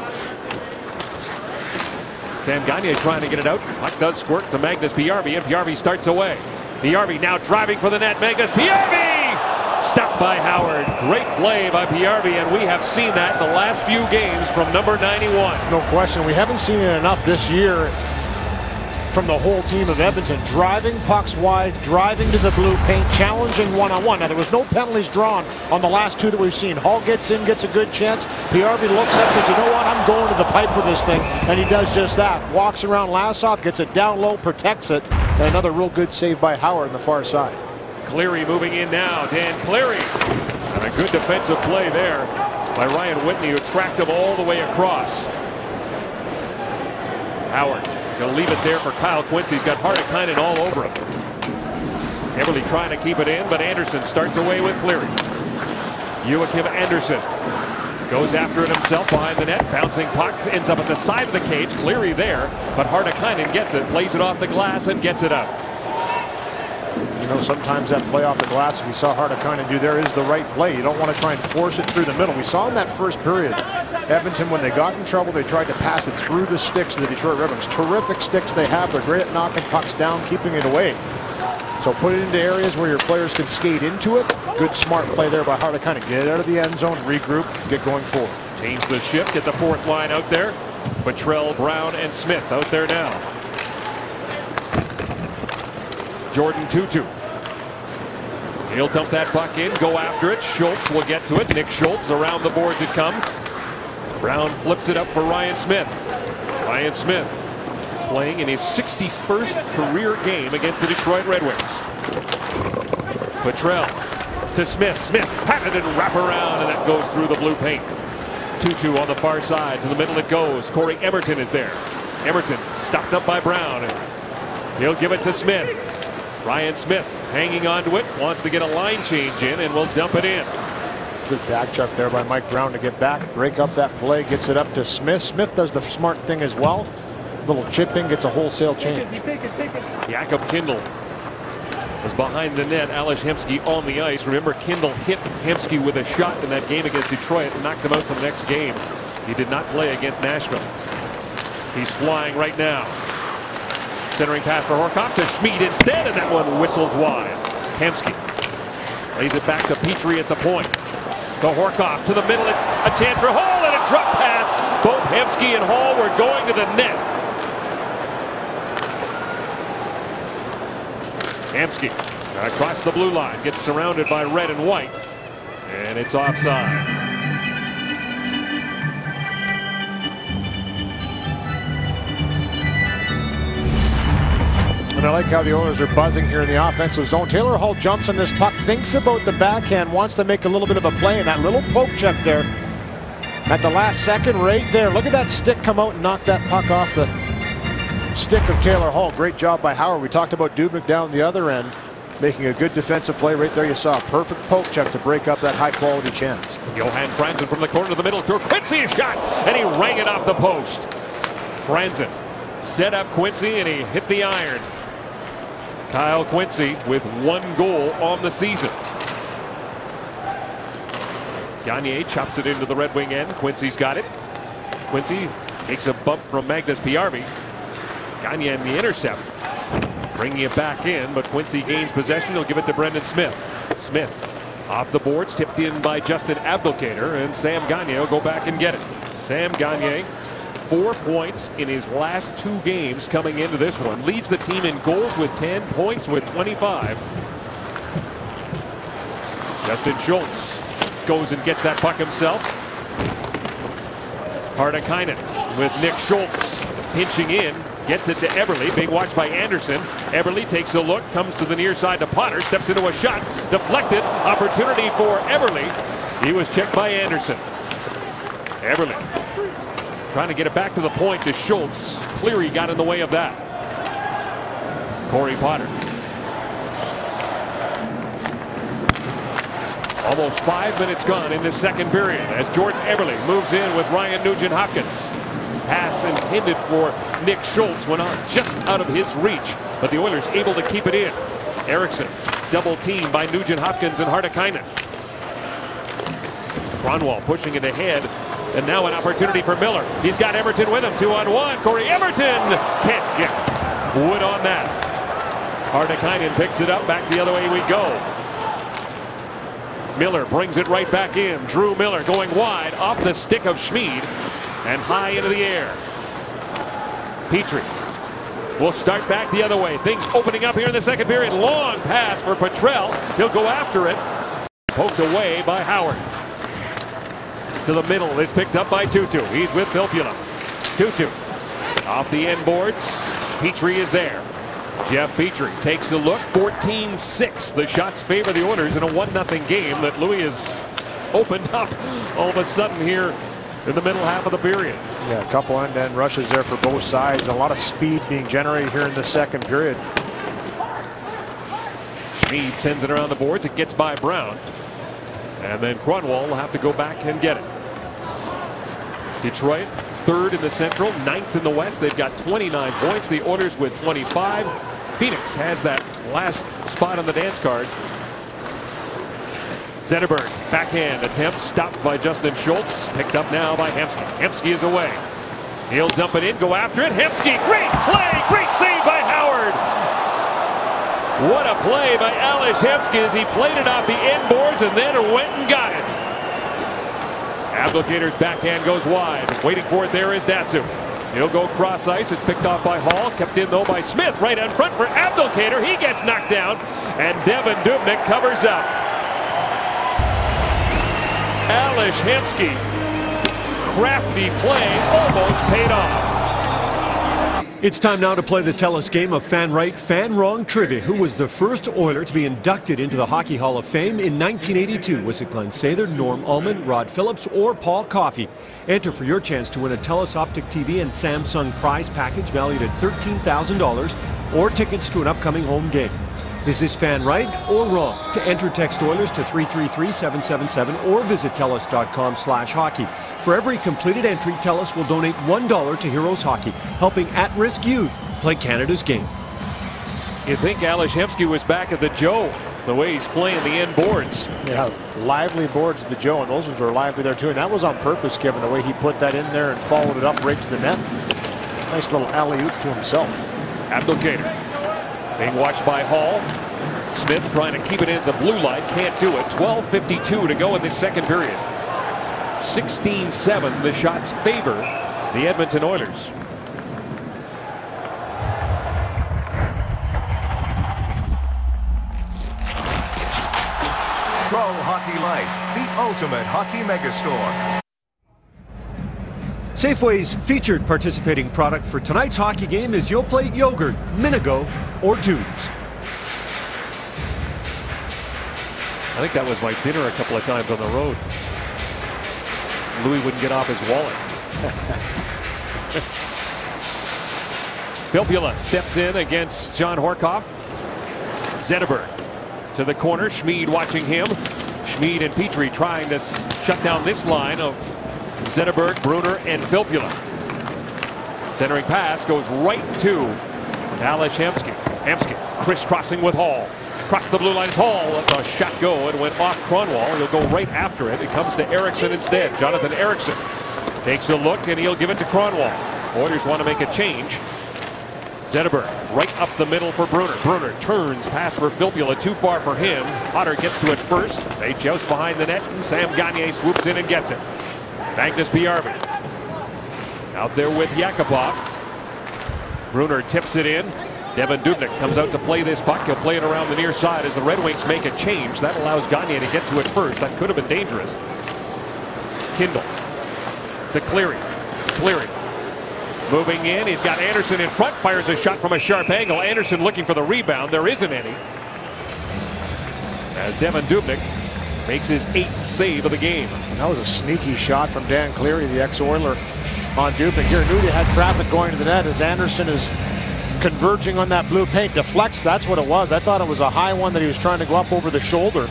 Sam Gagner trying to get it out. Puck does squirt to Magnus Paajarvi, and Paajarvi starts away. Paajarvi now driving for the net. Magnus Paajarvi Stopped by Howard. Great play by Paajarvi, and we have seen that in the last few games from number 91. No question. We haven't seen it enough this year from the whole team of Edmonton. Driving pucks wide, driving to the blue paint, challenging one-on-one. Now, there was no penalties drawn on the last two that we've seen. Hall gets in, gets a good chance. Paajarvi looks up, says, you know what, I'm going to the pipe with this thing. And he does just that. Walks around Lashoff, gets it down low, protects it. And another real good save by Howard on the far side. Cleary moving in now. Dan Cleary. And a good defensive play there by Ryan Whitney who tracked him all the way across. Howard going to leave it there for Kyle Quincey. He's got Hartikainen all over him. Eberle trying to keep it in, but Andersson starts away with Cleary. Joakim Andersson goes after it himself behind the net. Bouncing puck ends up at the side of the cage. Cleary there, but Hartikainen gets it, plays it off the glass, and gets it up. You know, sometimes that play off the glass, we saw Hartikainen do there, is the right play. You don't want to try and force it through the middle. We saw in that first period, Edmonton, when they got in trouble, they tried to pass it through the sticks of the Detroit Red Wings. Terrific sticks they have. They're great at knocking pucks down, keeping it away. So put it into areas where your players can skate into it. Good smart play there by how to kind of Get out of the end zone, regroup, get going forward. Change the shift, get the fourth line out there. Petrell, Brown, and Smyth out there now. Jordin Tootoo He'll dump that puck in, go after it. Schultz will get to it. Nick Schultz around the boards it comes. Brown flips it up for Ryan Smyth. Ryan Smyth playing in his 61st career game against the Detroit Red Wings. Petrell to Smyth. Smyth patted and wrap around, and that goes through the blue paint. Tootoo on the far side. To the middle it goes. Cory Emmerton is there. Emmerton stopped up by Brown. He'll give it to Smyth. Ryan Smyth hanging on to it, wants to get a line change in, and will dump it in. Good back check there by Mike Brown to get back, break up that play, gets it up to Smyth. Smyth does the smart thing as well. Little chipping, gets a wholesale change. Jakub Kindl was behind the net. Ales Hemsky on the ice. Remember, Kindl hit Hemsky with a shot in that game against Detroit and knocked him out for the next game. He did not play against Nashville. He's flying right now. Centering pass for Horcoff to Smid instead, and that one whistles wide. Hemsky lays it back to Petry at the point. To Horcoff to the middle, a chance for Hall and a drop pass. Both Hemsky and Hall were going to the net. Hemsky across the blue line, gets surrounded by red and white, and it's offside. And I like how the Oilers are buzzing here in the offensive zone. Taylor Hall jumps on this puck, thinks about the backhand, wants to make a little bit of a play, and that little poke check there at the last second right there. Look at that stick come out and knock that puck off the stick of Taylor Hall. Great job by Howard. We talked about Dubnyk down the other end, making a good defensive play right there. You saw a perfect poke check to break up that high quality chance. Johan Franzen from the corner to the middle a shot, and he rang it off the post. Franzen set up Quincey and he hit the iron. Kyle Quincey with one goal on the season. Gagner chops it into the Red Wing end. Quincey's got it. Quincey takes a bump from Magnus Paajarvi. Gagner in the intercept. Bringing it back in, but Quincey gains possession. He'll give it to Brendan Smith. Smith Off the boards, tipped in by Justin Abdelkader, and Sam Gagner will go back and get it. Sam Gagner, four points in his last two games coming into this one. Leads the team in goals with 10, points with 25. Justin Schultz goes and gets that puck himself. Hartikainen with Nick Schultz pinching in. Gets it to Eberle, being watched by Andersson. Eberle takes a look, comes to the near side to Potter, steps into a shot, deflected. Opportunity for Eberle. He was checked by Andersson. Eberle trying to get it back to the point to Schultz. Cleary got in the way of that. Corey Potter. Almost five minutes gone in this second period as Jordan Eberle moves in with Ryan Nugent Hopkins. Pass intended for Nick Schultz went on just out of his reach, but the Oilers able to keep it in. Ericsson double teamed by Nugent Hopkins and Hartikainen. Kronwall pushing it ahead, and now an opportunity for Miller. He's got Emmerton with him, two on one. Cory Emmerton can't get wood on that. Hartikainen picks it up, back the other way we go. Miller brings it right back in. Drew Miller going wide off the stick of Smid and high into the air. Petry will start back the other way. Things opening up here in the second period. Long pass for Petrell. He'll go after it. Poked away by Howard. To the middle. It's picked up by Tootoo. He's with Filppula. Tootoo off the end boards. Petry is there. Jeff Petry takes a look. 14-6. The shots favor the Oilers in a 1-0 game that Louis has opened up all of a sudden here in the middle half of the period. Yeah, a couple end-to-end rushes there for both sides. A lot of speed being generated here in the second period. Smid sends it around the boards. It gets by Brown. And then Kronwall will have to go back and get it. Detroit third in the Central, ninth in the West. They've got 29 points. The Orders with 25. Phoenix has that last spot on the dance card. Zetterberg, backhand attempt stopped by Justin Schultz. Picked up now by Hemsky. Hemsky is away. He'll dump it in, go after it. Hemsky, great play, great save by Howard. What a play by Ales Hemsky as he played it off the end boards and then went and got it. Abdelkader's backhand goes wide. Waiting for it there is Datsyuk. He'll go cross ice. It's picked off by Hall. Kept in though by Smith. Right in front for Abdelkader. He gets knocked down. And Devan Dubnyk covers up. Ales Hemsky. Crafty play almost paid off. It's time now to play the Telus game of Fan Right, Fan Wrong Trivia. Who was the first Oiler to be inducted into the Hockey Hall of Fame in 1982? Was it Glenn Sather, Norm Ullman, Rod Phillips, or Paul Coffey? Enter for your chance to win a Telus Optic TV and Samsung prize package valued at $13,000 or tickets to an upcoming home game. Is this fan right or wrong? To enter, text Oilers to 333-777 or visit TELUS.com slash hockey. For every completed entry, TELUS will donate $1 to Heroes Hockey, helping at-risk youth play Canada's game. You think Ales Hemsky was back at the Joe, the way he's playing the end boards. Yeah, lively boards at the Joe, and those ones were lively there too. And that was on purpose, Kevin, the way he put that in there and followed it up right to the net. Nice little alley-oop to himself. Abdelkader being watched by Hall. Smith trying to keep it in the blue line. Can't do it. 12.52 to go in the second period. 16-7. The shots favor the Edmonton Oilers. Pro Hockey Life, the ultimate hockey megastore. Safeway's featured participating product for tonight's hockey game is Yoplait Yogurt, Minigo, or Tubes. I think that was my dinner a couple of times on the road. Louis wouldn't get off his wallet. Filppula steps in against Shawn Horcoff. Zetterberg to the corner. Smid watching him. Smid and Petry trying to shut down this line of Zetterberg, Brunner, and Filppula. Centering pass goes right to Ales Hemsky. Hemsky crisscrossing with Hall. Across the blue line is Hall. The shot go. It went off Kronwall. He'll go right after it. It comes to Ericsson instead. Jonathan Ericsson takes a look and he'll give it to Kronwall. Oilers want to make a change. Zetterberg right up the middle for Brunner. Brunner turns, pass for Filppula, too far for him. Potter gets to it first. They joust behind the net, and Sam Gagner swoops in and gets it. Magnus Paajarvi out there with Yakupov. Brunner tips it in. Devan Dubnyk comes out to play this puck. He'll play it around the near side as the Red Wings make a change. That allows Gagner to get to it first. That could have been dangerous. Kindl to Cleary. Cleary moving in. He's got Andersson in front. Fires a shot from a sharp angle. Andersson looking for the rebound. There isn't any. As Devan Dubnyk makes his eighth save of the game. That was a sneaky shot from Dan Cleary, the ex-Oiler, on Dubnyk. Here, knew had traffic going to the net as Andersson is converging on that blue paint. Deflects, that's what it was. I thought it was a high one that he was trying to go up over the shoulder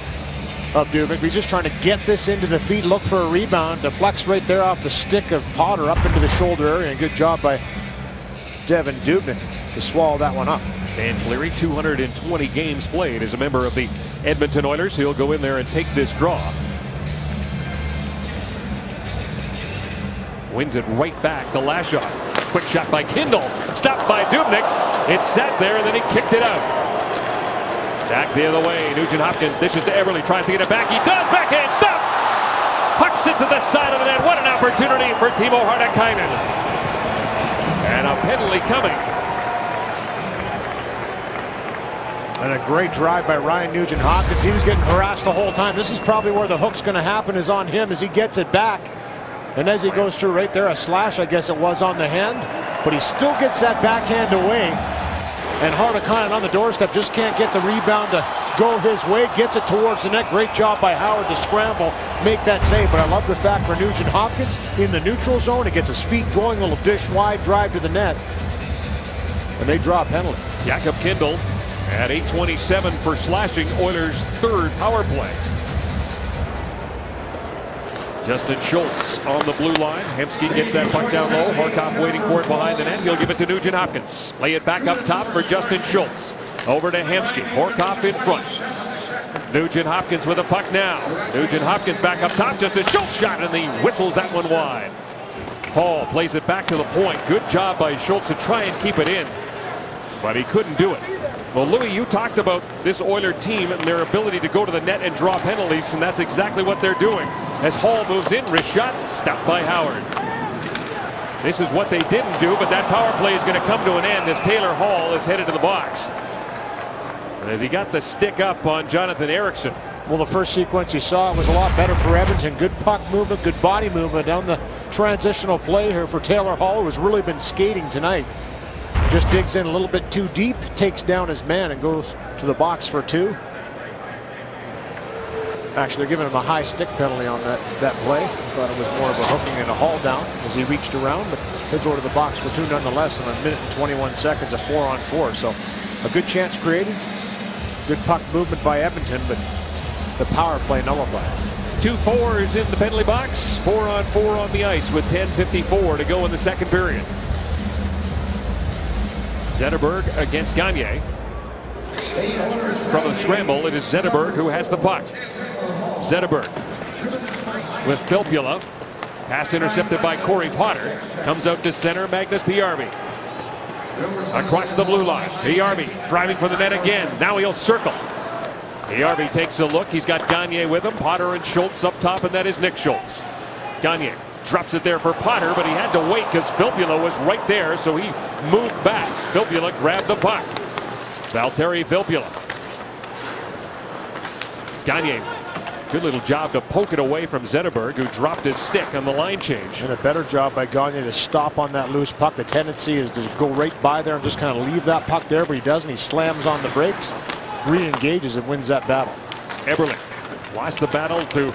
of Dubnyk. He's just trying to get this into the feet, look for a rebound. Deflects right there off the stick of Potter up into the shoulder area. Good job by Devan Dubnyk to swallow that one up. Dan Cleary, 220 games played as a member of the Edmonton Oilers. He'll go in there and take this draw. Wins it right back to Lashoff. Quick shot by Kindl. Stopped by Dubnyk. It sat there and then he kicked it out. Back the other way. Nugent Hopkins dishes to Eberle. Tries to get it back. He does. Backhand. Stop. Puck sits at the side of the net. What an opportunity for Teemu Hartikainen. And a penalty coming. And a great drive by Ryan Nugent Hopkins. He was getting harassed the whole time. This is probably where the hook's going to happen is on him as he gets it back. And as he goes through right there, a slash, I guess it was on the hand. But he still gets that backhand away. And Hartikainen on the doorstep just can't get the rebound to go his way. Gets it towards the net. Great job by Howard to scramble, make that save. But I love the fact for Nugent Hopkins in the neutral zone. He gets his feet going, a little dish wide drive to the net. And they draw a penalty. Jakub Kindl at 827 for slashing Oilers' third power play. Justin Schultz on the blue line. Hemsky gets that puck down low. Horcoff waiting for it behind the net. He'll give it to Nugent Hopkins. Lay it back up top for Justin Schultz. Over to Hemsky. Horcoff in front. Nugent Hopkins with a puck now. Nugent Hopkins back up top. Justin Schultz shot and he whistles that one wide. Hall plays it back to the point. Good job by Schultz to try and keep it in. But he couldn't do it. Well, Louis, you talked about this Oiler team and their ability to go to the net and draw penalties, and that's exactly what they're doing. As Hall moves in, wrist stopped by Howard. This is what they didn't do, but that power play is going to come to an end as Taylor Hall is headed to the box. And as he got the stick up on Jonathan Ericsson. Well, the first sequence you saw was a lot better for Edmonton. Good puck movement, good body movement down the transitional play here for Taylor Hall, who's really been skating tonight. Just digs in a little bit too deep, takes down his man and goes to the box for two. Actually, they're giving him a high stick penalty on that, that play. Thought it was more of a hooking and a haul down as he reached around, but he'll go to the box for two nonetheless in a minute and 21 seconds, a four on four. So a good chance created. Good puck movement by Edmonton, but the power play nullified. Two fours in the penalty box, four on four on the ice with 10.54 to go in the second period. Zetterberg against Gagner. From the scramble, it is Zetterberg who has the puck. Zetterberg with Filppula. Pass intercepted by Corey Potter. Comes out to center, Magnus Paajarvi. Across the blue line, Paajarvi driving for the net again. Now he'll circle. Paajarvi takes a look. He's got Gagner with him. Potter and Schultz up top, and that is Nick Schultz. Gagner drops it there for Potter, but he had to wait because Filppula was right there, so he moved back. Filppula grabbed the puck. Valtteri Filppula. Gagner, good little job to poke it away from Zetterberg, who dropped his stick on the line change. And a better job by Gagner to stop on that loose puck. The tendency is to go right by there and just kind of leave that puck there, but he doesn't. He slams on the brakes, re-engages and wins that battle. Eberle lost the battle to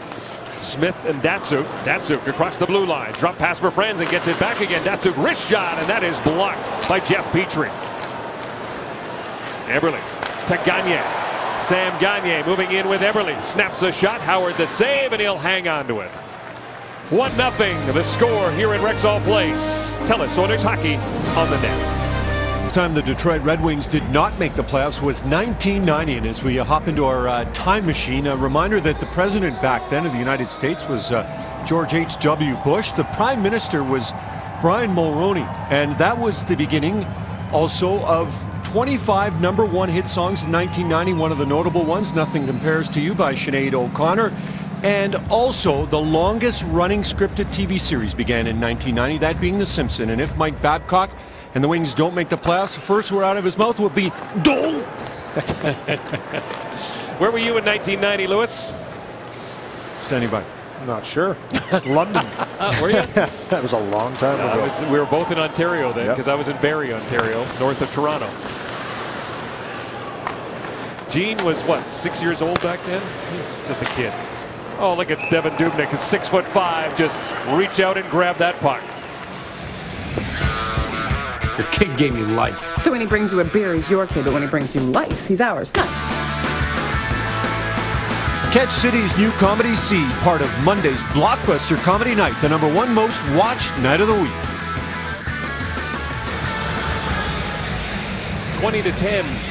Smith and Datsyuk. Datsyuk across the blue line. Drop pass for Franzen gets it back again. Datsyuk wrist shot, and that is blocked by Jeff Petry. Eberle to Gagner. Sam Gagner moving in with Eberle. Snaps a shot. Howard the save, and he'll hang on to it. 1 nothing. the score here in Rexall Place. Telus Oilers Hockey on the net time the Detroit Red Wings did not make the playoffs was 1990. And as we hop into our uh, time machine, a reminder that the president back then of the United States was uh, George H.W. Bush. The prime minister was Brian Mulroney. And that was the beginning Also, of 25 number one hit songs in 1990, one of the notable ones, Nothing Compares to You by Sinead O'Connor. And also, the longest running scripted TV series began in 1990, that being The Simpsons. And if Mike Babcock and the Wings don't make the playoffs, the first word out of his mouth will be, "Do." Where were you in 1990, Lewis? Standing by. Not sure. London. Uh, were you? that was a long time I ago. was, we were both in Ontario then Yep. because I was in Barrie, Ontario, north of Toronto. Gene was what, six years old back then? He's just a kid. Oh, look at Devan Dubnyk, who's six foot five, just reach out and grab that puck. Your kid gave me lice. So when he brings you a beer, he's your kid, but when he brings you lice, he's ours. Nice. Catch City's new comedy C, part of Monday's blockbuster comedy night, the number one most watched night of the week. 20 to 10.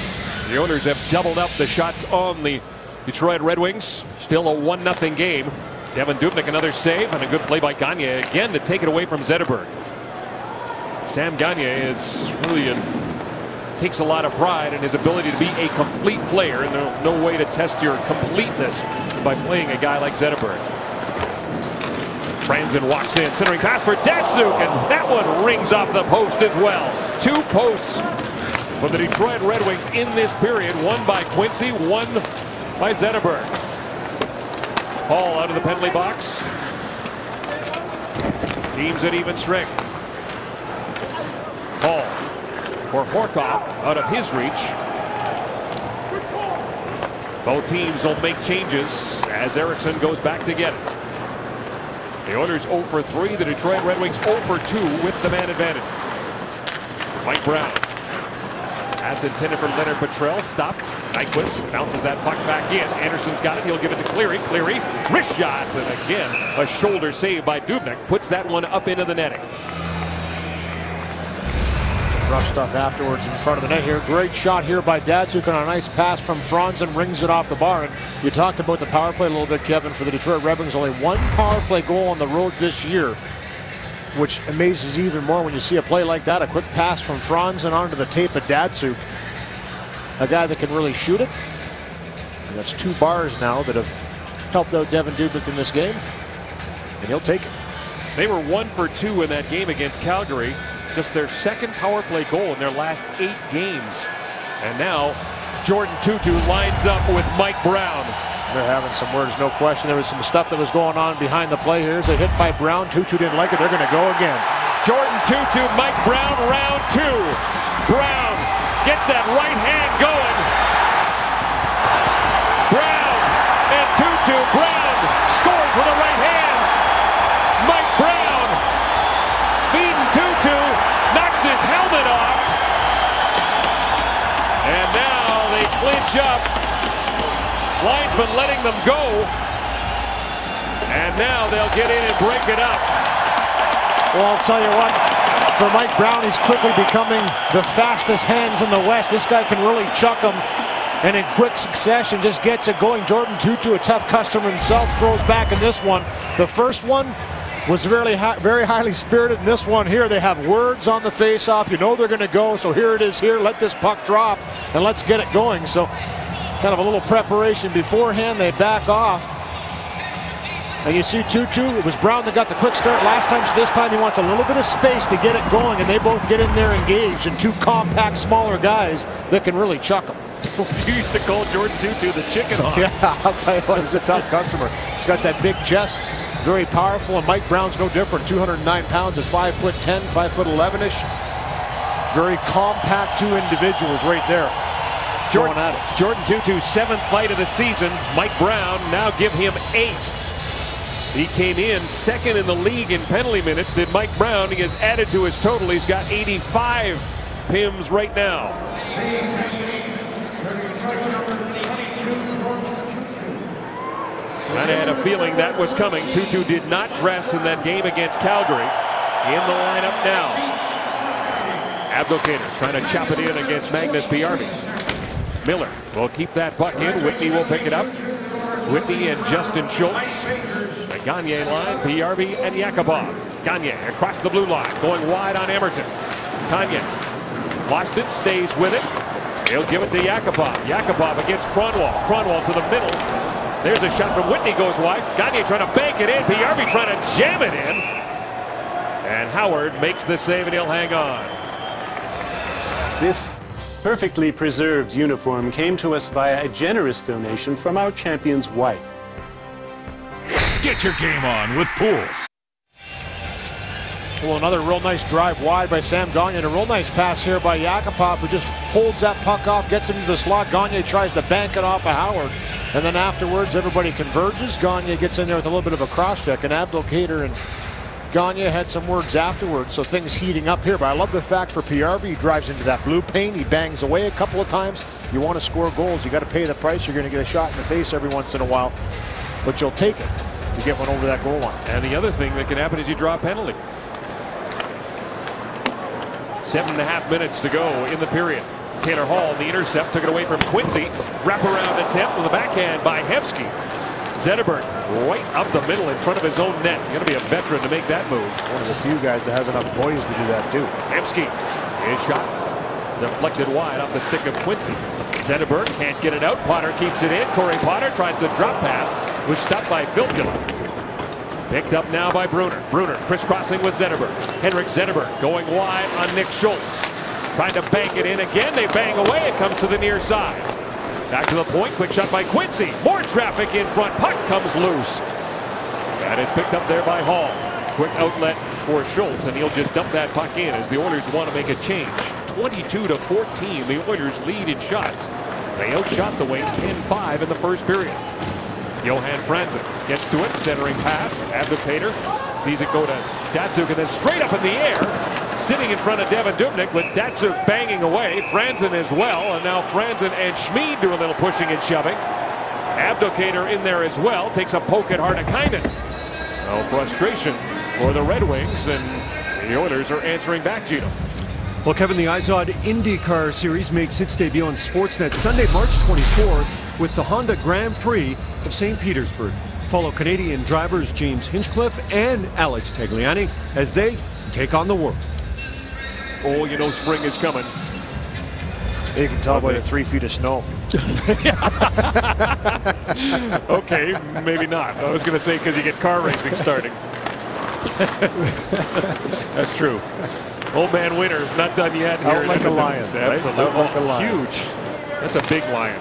The owners have doubled up the shots on the Detroit Red Wings. Still a 1 0 game. Devan Dubnyk another save and a good play by Gagner again to take it away from Zetterberg. Sam Gagner is really a, takes a lot of pride in his ability to be a complete player and there's no way to test your completeness by playing a guy like Zetterberg. Franzen walks in, centering pass for Datsyuk, and that one rings off the post as well. Two posts for the Detroit Red Wings in this period. One by Quincey, one by Zetterberg. Paul out of the penalty box. Teams at even strength. Paul for Horcoff out of his reach. Both teams will make changes as Ericsson goes back to get it. The Oilers 0 for 3. The Detroit Red Wings 0 for 2 with the man advantage. Mike Brown. Pass intended for Lennart Petrell. Stopped. Nyquist bounces that puck back in. Andersson's got it. He'll give it to Cleary. Cleary. Wrist shot. And again, a shoulder save by Dubnyk. Puts that one up into the netting. Some Rough stuff afterwards in front of the net here. Great shot here by Datsyuk on a nice pass from Franzen rings it off the bar. And you talked about the power play a little bit, Kevin, for the Detroit Red Wings. Only one power play goal on the road this year, which amazes you even more when you see a play like that. A quick pass from Franzen onto the tape of Datsyuk. A guy that can really shoot it. And that's two bars now that have helped out Devan Dubnyk in this game. And he'll take it. They were one for two in that game against Calgary. Just their second power play goal in their last eight games. And now Jordin Tootoo lines up with Mike Brown. They're having some words, no question. There was some stuff that was going on behind the play. Here's a hit by Brown. Tootoo didn't like it. They're going to go again. Jordin Tootoo, Mike Brown, round two. Brown gets that right hand going. Brown and Tootoo. Brown scores with the right hands. Mike Brown feeding Tootoo, knocks his helmet off. And now they clinch up. Linesman letting them go. And now they'll get in and break it up. Well, I'll tell you what. For Mike Brown, he's quickly becoming the fastest hands in the West. This guy can really chuck them. And in quick succession, just gets it going. Jordin Tootoo, a tough customer himself, throws back in this one. The first one was very, hi very highly spirited. In this one here, they have words on the face-off. You know they're going to go, so here it is here. Let this puck drop, and let's get it going. So kind of a little preparation beforehand. They back off. And you see Tootoo, it was Brown that got the quick start last time, so this time he wants a little bit of space to get it going, and they both get in there engaged, and two compact, smaller guys that can really chuck them. You used to call Jordin Tootoo the chicken hawk. Yeah, I'll tell you what, he's a tough customer. He's got that big chest, very powerful, and Mike Brown's no different. 209 pounds is 5 foot 10, 5 foot 11-ish. Very compact two individuals right there. Jordin, Going at it. Jordin Tootoo, seventh fight of the season. Mike Brown now give him eight. He came in second in the league in penalty minutes. Did Mike Brown? He has added to his total. He's got 85 PIMs right now. And I had a feeling that was coming. Tootoo did not dress in that game against Calgary. In the lineup now. Abdelkader trying to chop it in against Magnus Paajarvi. Miller will keep that puck in. Whitney will pick it up. Whitney and Justin Schultz. The Gagner line, Paajarvi and Yakupov. Gagner across the blue line, going wide on Emmerton. lost it, stays with it. He'll give it to Yakupov. Yakupov against Kronwall. Kronwall to the middle. There's a shot from Whitney goes wide. Gagner trying to bank it in. Paajarvi trying to jam it in. And Howard makes the save and he'll hang on. This perfectly preserved uniform came to us via a generous donation from our champion's wife. Get your game on with pools. Well, another real nice drive wide by Sam Gagner. And a real nice pass here by Yakupov, who just holds that puck off, gets into the slot. Gagner tries to bank it off of Howard. And then afterwards, everybody converges. Gagner gets in there with a little bit of a cross check. And Abdul Abdelkader and Gagner had some words afterwards, so things heating up here. But I love the fact for Paajarvi, he drives into that blue paint. He bangs away a couple of times. You want to score goals, you got to pay the price. You're going to get a shot in the face every once in a while, but you'll take it to get one over that goal line. And the other thing that can happen is you draw a penalty. Seven and a half minutes to go in the period. Taylor Hall, the intercept, took it away from Quincey. Wraparound attempt with a backhand by Hemsky. Zetterberg right up the middle in front of his own net. Going to be a veteran to make that move. One of the few guys that has enough poise to do that too. Hemsky, his shot deflected wide off the stick of Quincey. Zetterberg can't get it out. Potter keeps it in. Corey Potter tries the drop pass, which stopped by Filppula. Picked up now by Brunner. Brunner crisscrossing with Zetterberg. Henrik Zetterberg going wide on Nick Schultz. Trying to bank it in again. They bang away. It comes to the near side. Back to the point. Quick shot by Quincey. More traffic in front. Puck comes loose. That is picked up there by Hall. Quick outlet for Schultz, and he'll just dump that puck in as the Oilers want to make a change. 22 to 14. The Oilers lead in shots. They outshot the Wings 10-5 in the first period. Johan Franzen gets to it, centering pass. Abdelkader sees it go to Datsyuk and then straight up in the air, sitting in front of Devan Dubnyk with Datsyuk banging away. Franzen as well, and now Franzen and Smid do a little pushing and shoving. Abdelkader in there as well, takes a poke at Hartikainen. No frustration for the Red Wings, and the Oilers are answering back, Gino. Well, Kevin, the Izod IndyCar Series makes its debut on Sportsnet Sunday, March 24th with the Honda Grand Prix of St. Petersburg. Follow Canadian drivers James Hinchcliffe and Alex Tagliani as they take on the world. Oh, you know spring is coming. You can tell by the three feet of snow. okay, maybe not. I was going to say because you get car racing starting. That's true. Old man Winter's not done yet here. Out like a lion, right? Absolutely. Out like a lion. Huge. That's a big lion.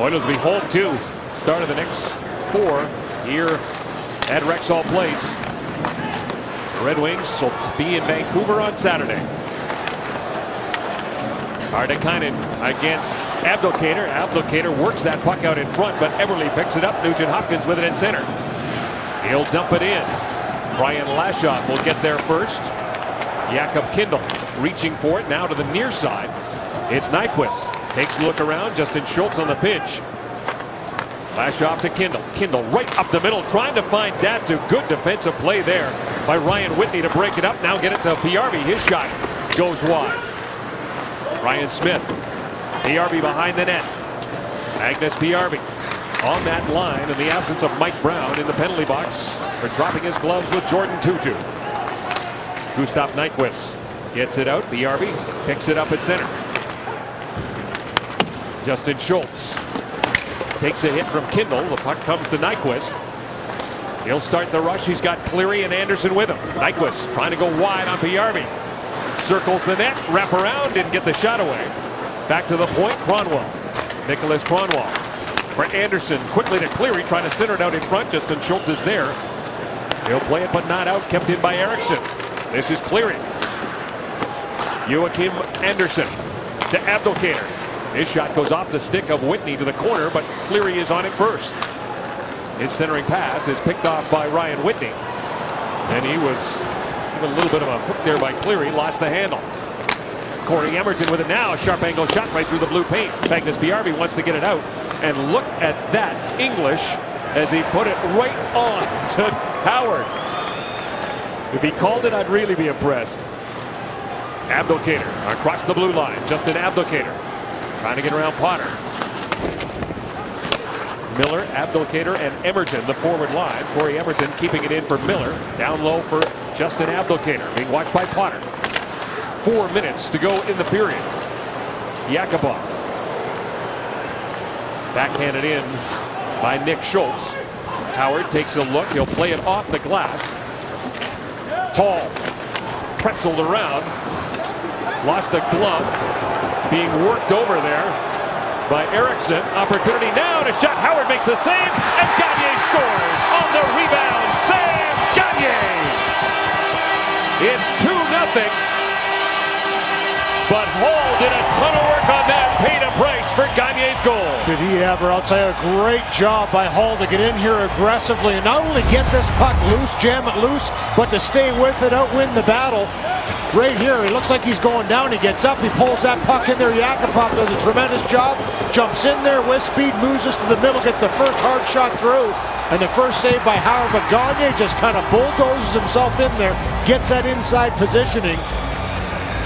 Oilers will be home too. Start of the next four here at Rexall Place. The Red Wings will be in Vancouver on Saturday. Hartikainen against Abdelkader. Abdelkader works that puck out in front, but Eberle picks it up. Nugent Hopkins with it in center. He'll dump it in. Brian Lashoff will get there first. Jakub Kindl reaching for it now to the near side. It's Nyquist. Takes a look around. Justin Schultz on the pinch. Lashoff to Kindl. Kindl right up the middle trying to find Datsyuk. Good defensive play there by Ryan Whitney to break it up. Now get it to Paajarvi. His shot goes wide. Ryan Smyth. Paajarvi behind the net. Magnus Paajarvi on that line in the absence of Mike Brown in the penalty box for dropping his gloves with Jordin Tootoo. Gustav Nyquist gets it out. Paajarvi picks it up at center. Justin Schultz takes a hit from Kindl. The puck comes to Nyquist. He'll start the rush. He's got Cleary and Andersson with him. Nyquist trying to go wide on Paajarvi. Circles the net, wrap around, didn't get the shot away. Back to the point, Kronwall. Niklas Kronwall. For Andersson, quickly to Cleary, trying to center it out in front. Justin Schultz is there. He'll play it, but not out. Kept in by Ericsson. This is Cleary. Joakim Andersson to Abdelkader. His shot goes off the stick of Whitney to the corner, but Cleary is on it first. His centering pass is picked off by Ryan Whitney. And he was a little bit of a hook there by Cleary, lost the handle. Cory Emmerton with it now. Sharp angle shot right through the blue paint. Magnus Paajarvi wants to get it out. And look at that English as he put it right on to Howard. If he called it, I'd really be impressed. Abdelkader across the blue line. Justin Abdelkader trying to get around Potter. Miller, Abdelkader, and Emmerton, the forward line. Cory Emmerton keeping it in for Miller. Down low for Justin Abdelkader being watched by Potter. Four minutes to go in the period. Yakupov. Backhanded in by Nick Schultz. Howard takes a look. He'll play it off the glass. Hall pretzeled around. Lost the glove. Being worked over there by Ericsson. Opportunity now to shot. Howard makes the save. And Gagner scores on the rebound. Sam Gagner. It's 2-0. But Hall did a ton of work on that. Paid a price for Gagner's goal. Did he ever? I'll tell you, a great job by Hall to get in here aggressively and not only get this puck loose, jam it loose, but to stay with it, outwin the battle. Right here, he looks like he's going down. He gets up, he pulls that puck in there. Yakupov does a tremendous job. Jumps in there with speed, moves us to the middle, gets the first hard shot through. And the first save by Howard, but Gagner just kind of bulldozes himself in there, gets that inside positioning,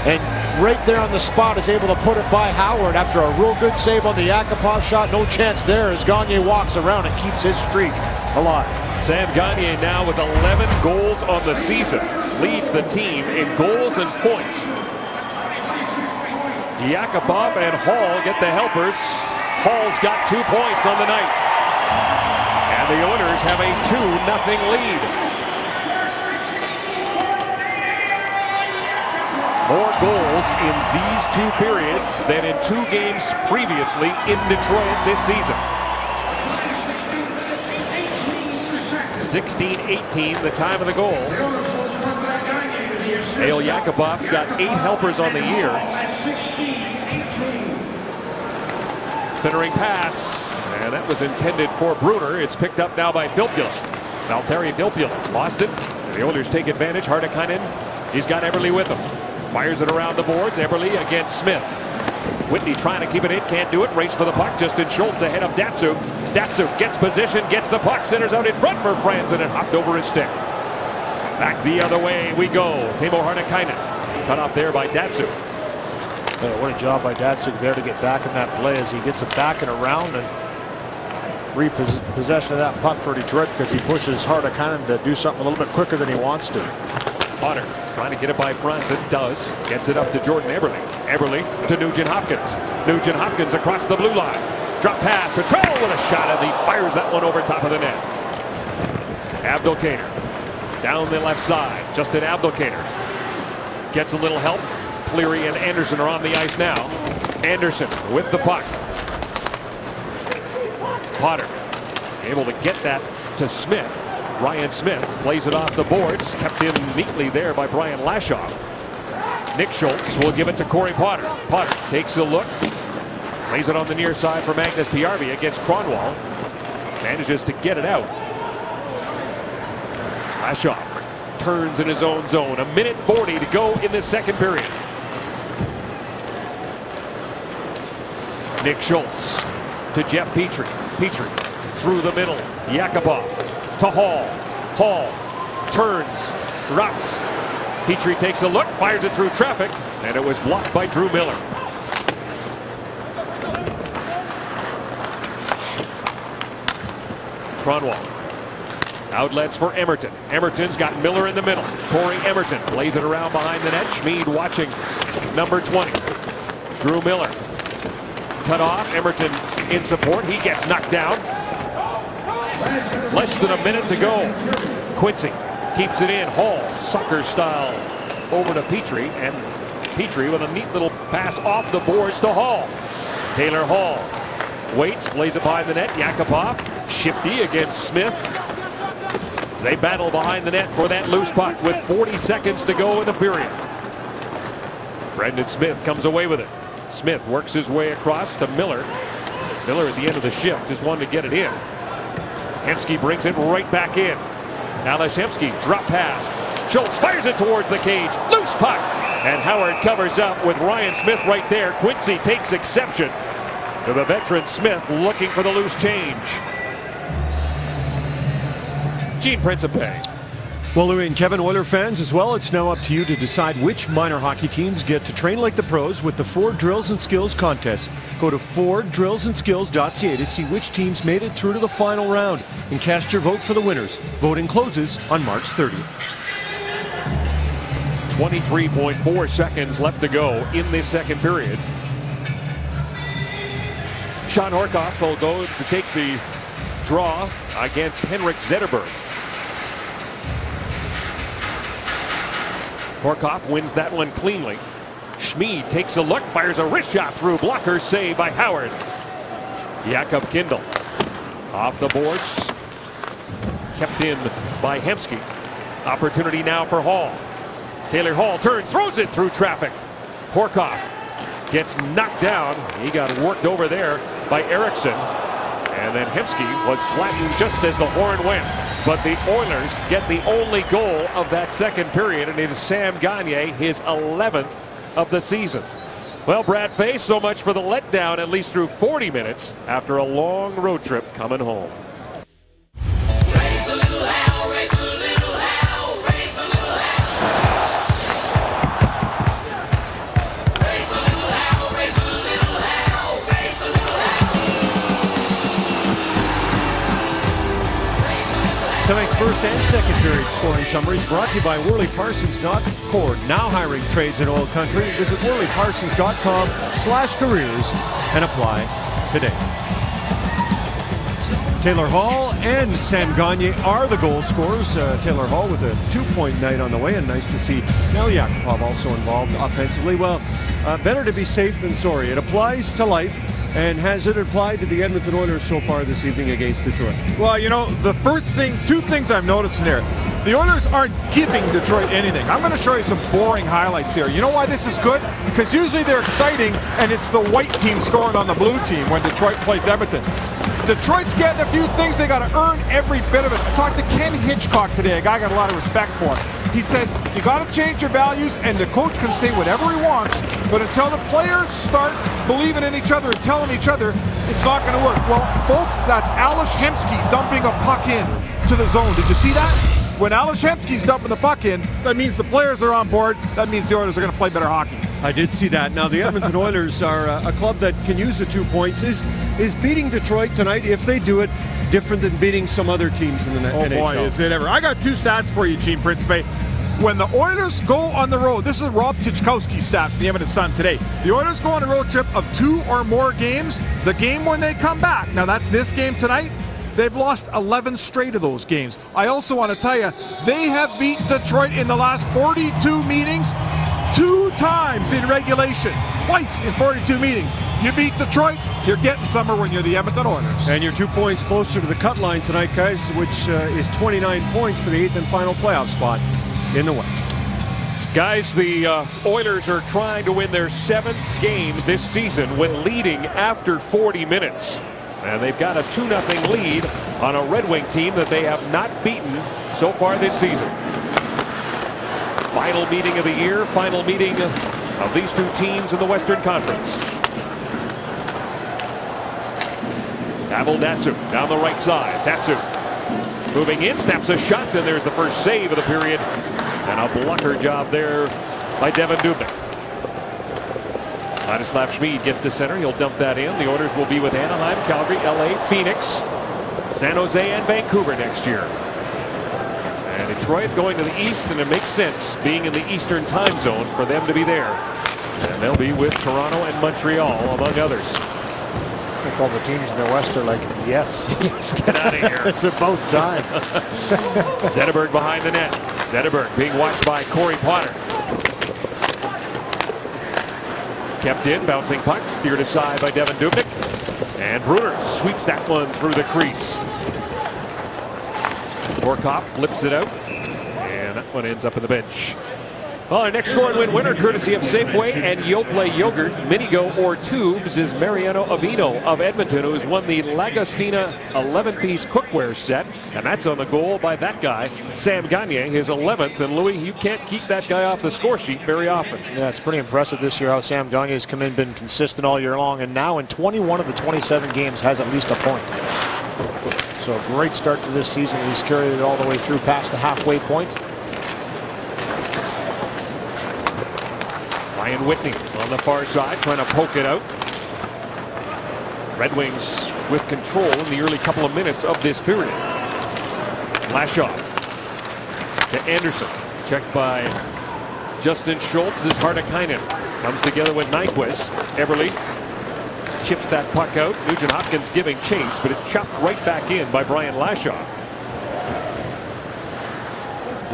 and right there on the spot is able to put it by Howard after a real good save on the Yakupov shot. No chance there as Gagner walks around and keeps his streak alive. Sam Gagner now with 11 goals on the season. Leads the team in goals and points. Yakupov and Hall get the helpers. Hall's got two points on the night. And the Oilers have a 2-0 lead. More goals in these two periods than in two games previously in Detroit this season. 16-18, the time of the goal. Nail Yakupov's got eight helpers on the year. Centering pass, and that was intended for Brunner. It's picked up now by Filppula. Valtteri Filppula lost it. The Oilers take advantage. Hartikainen, he's got Eberle with him. Fires it around the boards. Eberle against Smith. Whitney trying to keep it in, can't do it. Race for the puck. Justin Schultz ahead of Datsyuk. Datsyuk gets position, gets the puck, centers out in front for Franzen and hopped over his stick. Back the other way we go. Teemu Hartikainen cut off there by Datsyuk. Uh, what a job by Datsyuk there to get back in that play as he gets it back and around and repossession of that puck for Detroit because he pushes Hartikainen to do something a little bit quicker than he wants to. Potter trying to get it by Franzen. Does. Gets it up to Jordan Eberle. Eberle to Nugent Hopkins. Nugent Hopkins across the blue line. Drop pass. Petrell with a shot and he fires that one over top of the net. Abdelkader down the left side. Justin Abdelkader gets a little help. Cleary and Andersson are on the ice now. Andersson with the puck. Potter able to get that to Smyth. Ryan Smyth plays it off the boards, kept in neatly there by Brian Lashoff. Nick Schultz will give it to Corey Potter. Potter takes a look, plays it on the near side for Magnus Paajarvi against Kronwall. Manages to get it out. Lashoff turns in his own zone. A minute 40 to go in the second period. Nick Schultz to Jeff Petry. Petry through the middle. Yakupov to Hall. Hall turns, drops. Petry takes a look, fires it through traffic, and it was blocked by Drew Miller. Kronwall. Outlets for Emmerton. Emmerton's got Miller in the middle. Cory Emmerton plays it around behind the net. Smid watching number 20. Drew Miller. Cut off. Emmerton in support. He gets knocked down. Less than a minute to go. Quincey keeps it in. Hall, sucker style, over to Petry. And Petry with a neat little pass off the boards to Hall. Taylor Hall waits, plays it behind the net. Yakupov, shifty against Smith. They battle behind the net for that loose puck with 40 seconds to go in the period. Brendan Smith comes away with it. Smith works his way across to Miller. Miller at the end of the shift just wanted to get it in. Hemsky brings it right back in. That's Hemsky. Drop pass. Schultz fires it towards the cage. Loose puck. And Howard covers up with Ryan Smyth right there. Quincey takes exception to the veteran Smyth looking for the loose change. Gene Principe. Well, Louie and Kevin Oiler fans as well, it's now up to you to decide which minor hockey teams get to train like the pros with the Ford Drills and Skills contest. Go to FordDrillsAndSkills.ca to see which teams made it through to the final round and cast your vote for the winners. Voting closes on March 30th. 23.4 seconds left to go in this second period. Shawn Horcoff will go to take the draw against Henrik Zetterberg. Horcoff wins that one cleanly. Smid takes a look, fires a wrist shot through blocker, save by Howard. Jakub Kindl off the boards, kept in by Hemsky. Opportunity now for Hall. Taylor Hall turns, throws it through traffic. Horcoff gets knocked down. He got worked over there by Ericsson. And then Hemsky was flattened just as the horn went. But the Oilers get the only goal of that second period, and it is Sam Gagner, his 11th of the season. Well, Brad Fay, so much for the letdown, at least through 40 minutes after a long road trip coming home. Tonight's first and second period scoring summaries brought to you by WorleyParsons.cord. Now hiring trades in oil country. Visit WorleyParsons.com slash careers and apply today. Taylor Hall and Sam Gagner are the goal scorers. Uh, Taylor Hall with a two-point night on the way, and nice to see Mel Yakupov also involved offensively. Well, uh, better to be safe than sorry. It applies to life. And has it applied to the Edmonton Oilers so far this evening against Detroit? Well, you know, the first thing, two things I'm noticing there. The Oilers aren't giving Detroit anything. I'm going to show you some boring highlights here. You know why this is good? Because usually they're exciting, and it's the white team scoring on the blue team when Detroit plays Edmonton. Detroit's getting a few things. They got to earn every bit of it. I talked to Ken Hitchcock today, a guy I got a lot of respect for. He said, you got to change your values, and the coach can say whatever he wants, but until the players start believing in each other and telling each other, it's not going to work. Well, folks, that's Ales Hemsky dumping a puck in to the zone. Did you see that? When Ales Hemsky's dumping the puck in, that means the players are on board. That means the Oilers are going to play better hockey. I did see that. Now the Edmonton Oilers are a, a club that can use the two points. Is is beating Detroit tonight if they do it different than beating some other teams in the oh NHL? Oh boy, is it ever! I got two stats for you, Gene Principe. When the Oilers go on the road, this is Rob Tychkowski's stat the Edmonton Sun today. The Oilers go on a road trip of two or more games. The game when they come back, now that's this game tonight. They've lost 11 straight of those games. I also want to tell you, they have beat Detroit in the last 42 meetings two times in regulation, twice in 42 meetings. You beat Detroit, you're getting somewhere when you're the Edmonton Oilers. And you're two points closer to the cut line tonight, guys, which uh, is 29 points for the eighth and final playoff spot in the West. Guys, the uh, Oilers are trying to win their seventh game this season when leading after 40 minutes. And they've got a 2-0 lead on a Red Wing team that they have not beaten so far this season. Final meeting of the year, final meeting of these two teams in the Western Conference. Pavel Datsyuk down the right side. Datsyuk moving in, snaps a shot, and there's the first save of the period. And a blocker job there by Devan Dubnyk. Ladislav Smid gets to center. He'll dump that in. The Oilers will be with Anaheim, Calgary, LA, Phoenix, San Jose, and Vancouver next year. And Detroit going to the east, and it makes sense being in the eastern time zone for them to be there. And they'll be with Toronto and Montreal, among others. I think all the teams in the West are like, yes. yes, get out of here. it's about time. Zetterberg behind the net. Zetterberg being watched by Corey Potter. Kept in, bouncing puck, steered aside by Devan Dubnyk. And Brunner sweeps that one through the crease. Horcoff flips it out. And that one ends up in the bench. Well, our next score and win winner, courtesy of Safeway and Yoplait Yogurt, Minigo or Tubes, is Mariano Avino of Edmonton, who has won the Lagostina 11-piece cookware set. And that's on the goal by that guy, Sam Gagner, his 11th. And Louis, you can't keep that guy off the score sheet very often. Yeah, it's pretty impressive this year how Sam Gagner has come in, been consistent all year long, and now in 21 of the 27 games has at least a point. So a great start to this season. He's carried it all the way through past the halfway point. Ryan Whitney on the far side trying to poke it out. Red Wings with control in the early couple of minutes of this period. Lashoff to Andersson. Checked by Justin Schultz is Hartikainen. Comes together with Nyquist. Eberle chips that puck out. Nugent Hopkins giving chase, but it's chopped right back in by Brian Lashoff.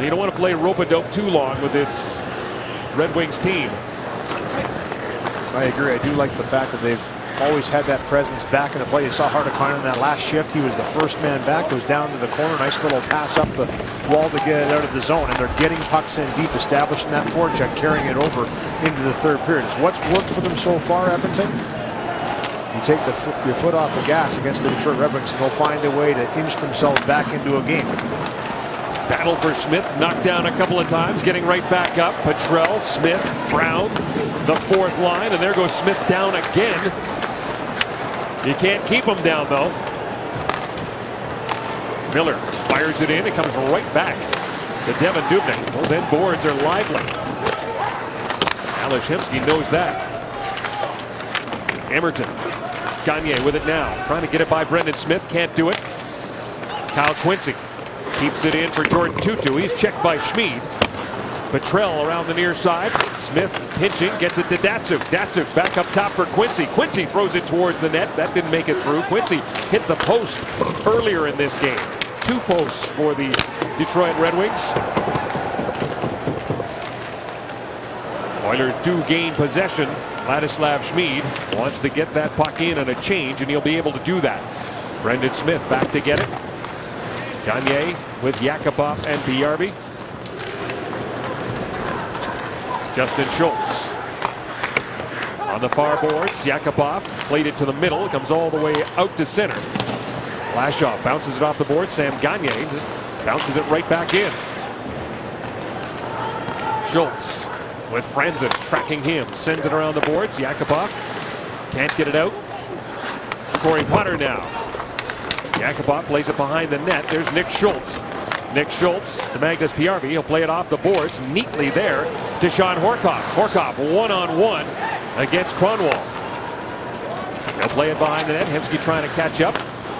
You don't want to play rope-a-dope too long with this Red Wings team. I agree. I do like the fact that they've always had that presence back in the play. You saw Hartikainen in that last shift. He was the first man back, goes down to the corner. Nice little pass up the wall to get it out of the zone. And they're getting pucks in deep, establishing that forecheck, carrying it over into the third period. It's what's worked for them so far, Edmonton? You take your foot off the gas against the Detroit Red Wings, and they'll find a way to inch themselves back into a game. Battle for Smyth, knocked down a couple of times, getting right back up. Petrell, Smyth, Brown, the fourth line, and there goes Smyth down again. You can't keep him down, though. Miller fires it in. It comes right back to Devan Dubnyk. Those end boards are lively. Ales Hemsky knows that. Emmerton. Gagner with it now. Trying to get it by Brendan Smith. Can't do it. Kyle Quincey keeps it in for Jordin Tootoo. He's checked by Smid. Petrell around the near side. Smith pinching, gets it to Datsyuk. Datsyuk back up top for Quincey. Quincey throws it towards the net. That didn't make it through. Quincey hit the post earlier in this game. Two posts for the Detroit Red Wings. Oilers do gain possession. Ladislav Smid wants to get that puck in and a change, and he'll be able to do that. Brendan Smith back to get it. Gagner with Yakupov and Paajarvi. Justin Schultz on the far boards. Yakupov played it to the middle. Comes all the way out to center. Lashoff bounces it off the board. Sam Gagner bounces it right back in. Schultz with Franzen tracking him. Sends it around the boards. Yakupov can't get it out. Corey Potter now. Yakupov plays it behind the net. There's Nick Schultz. Nick Schultz to Magnus Paajarvi. He'll play it off the boards neatly there to Shawn Horcoff. Horcoff one-on-one against Kronwall. They'll play it behind the net. Hemsky trying to catch up.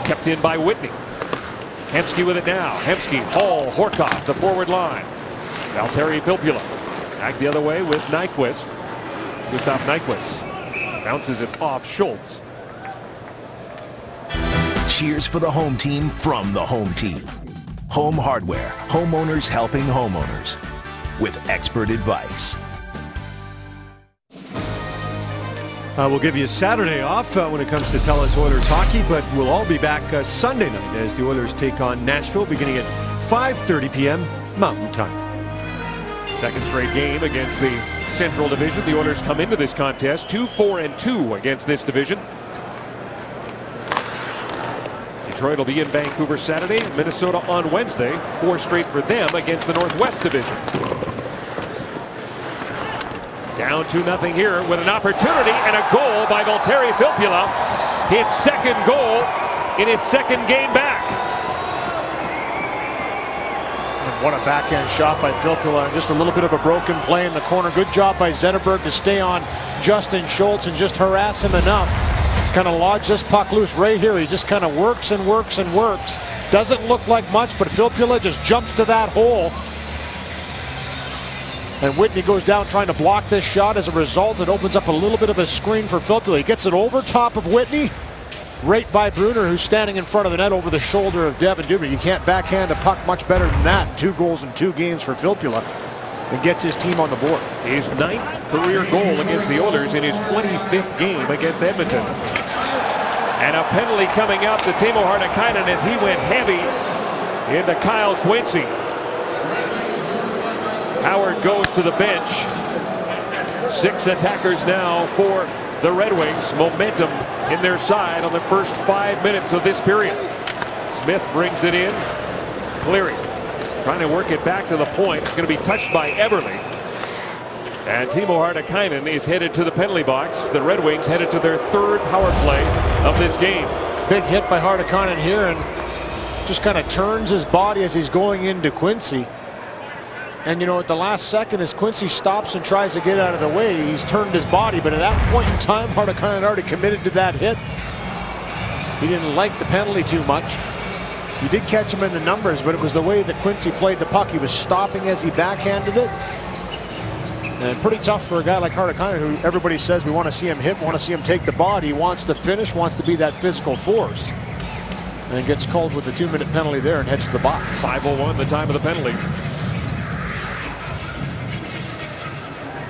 Kept in by Whitney. Hemsky with it now. Hemsky, Hall, Horcoff, the forward line. Valtteri Filppula back the other way with Nyquist. Gustav Nyquist bounces it off Schultz. Cheers for the home team from the home team. Home Hardware, homeowners helping homeowners with expert advice. Uh, we'll give you Saturday off uh, when it comes to TELUS Oilers hockey, but we'll all be back uh, Sunday night as the Oilers take on Nashville beginning at 5.30 p.m. Mountain Time. Second straight game against the Central Division. The Oilers come into this contest 2-4 and 2 against this division. Detroit will be in Vancouver Saturday, Minnesota on Wednesday. Four straight for them against the Northwest Division. Down 2-0 here with an opportunity and a goal by Valtteri Filppula. His second goal in his second game back. What a backhand shot by Filppula and just a little bit of a broken play in the corner. Good job by Zetterberg to stay on Justin Schultz and just harass him enough. Kind of lodge this puck loose right here. He just kind of works and works and works. Doesn't look like much, but Filppula just jumps to that hole. And Whitney goes down trying to block this shot. As a result, it opens up a little bit of a screen for Filppula. He gets it over top of Whitney. Right by Brunner, who's standing in front of the net over the shoulder of Devan Dubnyk. You can't backhand a puck much better than that. Two goals in two games for Filppula. And gets his team on the board. His ninth career goal against the Oilers in his 25th game against Edmonton. And a penalty coming up to Teemu Hartikainen as he went heavy into Kyle Quincey. Howard goes to the bench. Six attackers now for the Red Wings. Momentum in their side on the first five minutes of this period. Smith brings it in. Cleary trying to work it back to the point. It's going to be touched by Eberle. And Teemu Hartikainen is headed to the penalty box. The Red Wings headed to their third power play of this game. Big hit by Hartikainen here and just kind of turns his body as he's going into Quincey. And you know, at the last second, as Quincey stops and tries to get out of the way, he's turned his body. But at that point in time, Hartikainen had already committed to that hit. He didn't like the penalty too much. He did catch him in the numbers, but it was the way that Quincey played the puck. He was stopping as he backhanded it. And pretty tough for a guy like Hartikainen who everybody says we want to see him hit, want to see him take the body, wants to finish, wants to be that physical force. And gets called with the two-minute penalty there and heads to the box. 5.01 the time of the penalty.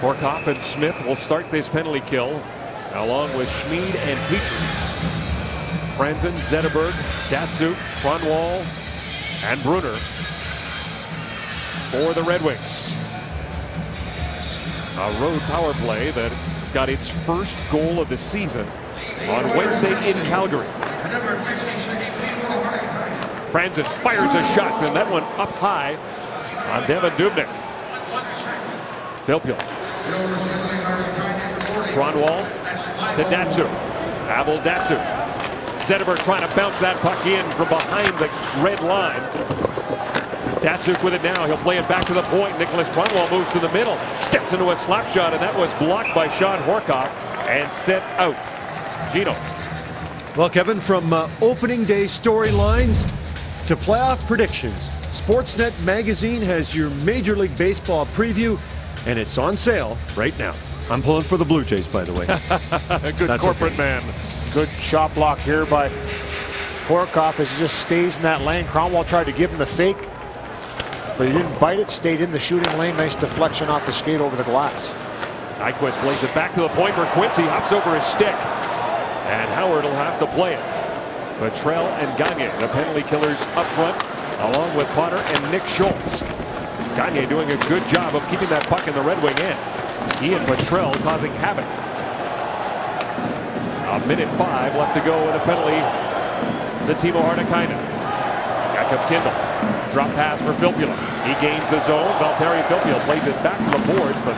Horcoff and Smyth will start this penalty kill along with Smid and Petry. Franzen, Zetterberg, Datsyuk, Kronwall, and Brunner for the Red Wings. A road power play that got its first goal of the season on Wednesday in Calgary. Franzen fires a shot, and that one up high on Devan Dubnyk. Filppula. Kronwall to Datsyuk. Pavel Datsyuk. Zetterberg trying to bounce that puck in from behind the red line. Datsyuk with it now. He'll play it back to the point. Niklas Kronwall moves to the middle. Steps into a slap shot, and that was blocked by Shawn Horcoff and set out. Gino. Well, Kevin, from uh, opening day storylines to playoff predictions, Sportsnet Magazine has your Major League Baseball preview, and it's on sale right now. I'm pulling for the Blue Jays, by the way. A good That's corporate okay. man. Good shot block here by Horcoff as he just stays in that lane. Kronwall tried to give him the fake, but he didn't bite it, stayed in the shooting lane. Nice deflection off the skate over the glass. Nyquist plays it back to the point for Quincey. Hops over his stick. And Howard will have to play it. Petrell and Gagner, the penalty killers up front, along with Potter and Nick Schultz. Gagner doing a good job of keeping that puck in the Red Wing end. He and Petrell causing havoc. A minute five left to go with a penalty. The Teemu Hartikainen. Jakub Kindl. Drop pass for Filppula. He gains the zone. Valtteri Filppula plays it back to the boards, but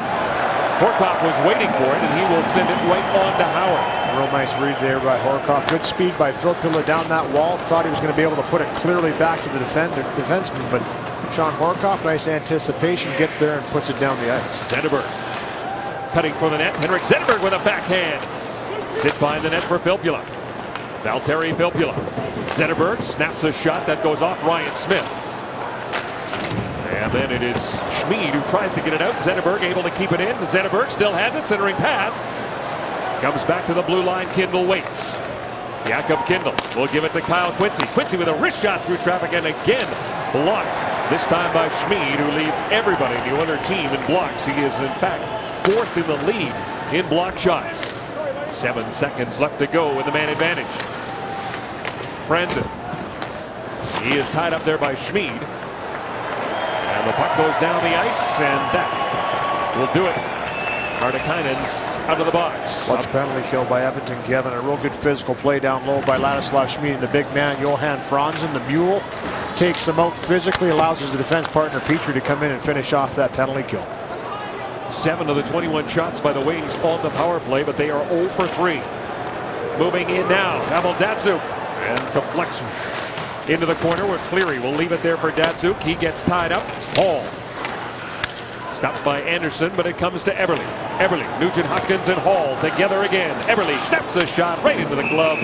Horcoff was waiting for it, and he will send it right on to Howard. Real nice read there by Horcoff. Good speed by Filppula down that wall. Thought he was going to be able to put it clearly back to the defender, defenseman, but Shawn Horcoff, nice anticipation, gets there and puts it down the ice. Zetterberg cutting for the net. Henrik Zetterberg with a backhand. Sits behind the net for Filppula. Valtteri Filppula. Zetterberg snaps a shot that goes off Ryan Smyth. And then it is Smid who tries to get it out. Zetterberg able to keep it in. Zetterberg still has it. Centering pass. Comes back to the blue line. Kindl waits. Jakub Kindl will give it to Kyle Quincey. Quincey with a wrist shot through traffic and again blocked. This time by Smid who leads everybody the other team in blocks. He is in fact fourth in the lead in block shots. Seven seconds left to go with the man advantage. Franzen. He is tied up there by Smid. And the puck goes down the ice, and that will do it. Hartikainen's out of the box. Clutch penalty kill by Edmonton, Kevin. A real good physical play down low by Ladislav Smid. And the big man, Johan Franzen, the mule, takes him out physically, allows his defense partner, Petry to come in and finish off that penalty kill. Seven of the 21 shots by the Wings on the power play, but they are 0 for 3. Moving in now, Pavel Datsyuk. And deflects into the corner where Cleary will leave it there for Datsyuk. He gets tied up. Hall. Stopped by Andersson, but it comes to Eberle. Eberle, Nugent Hopkins, and Hall together again. Eberle snaps a shot right into the glove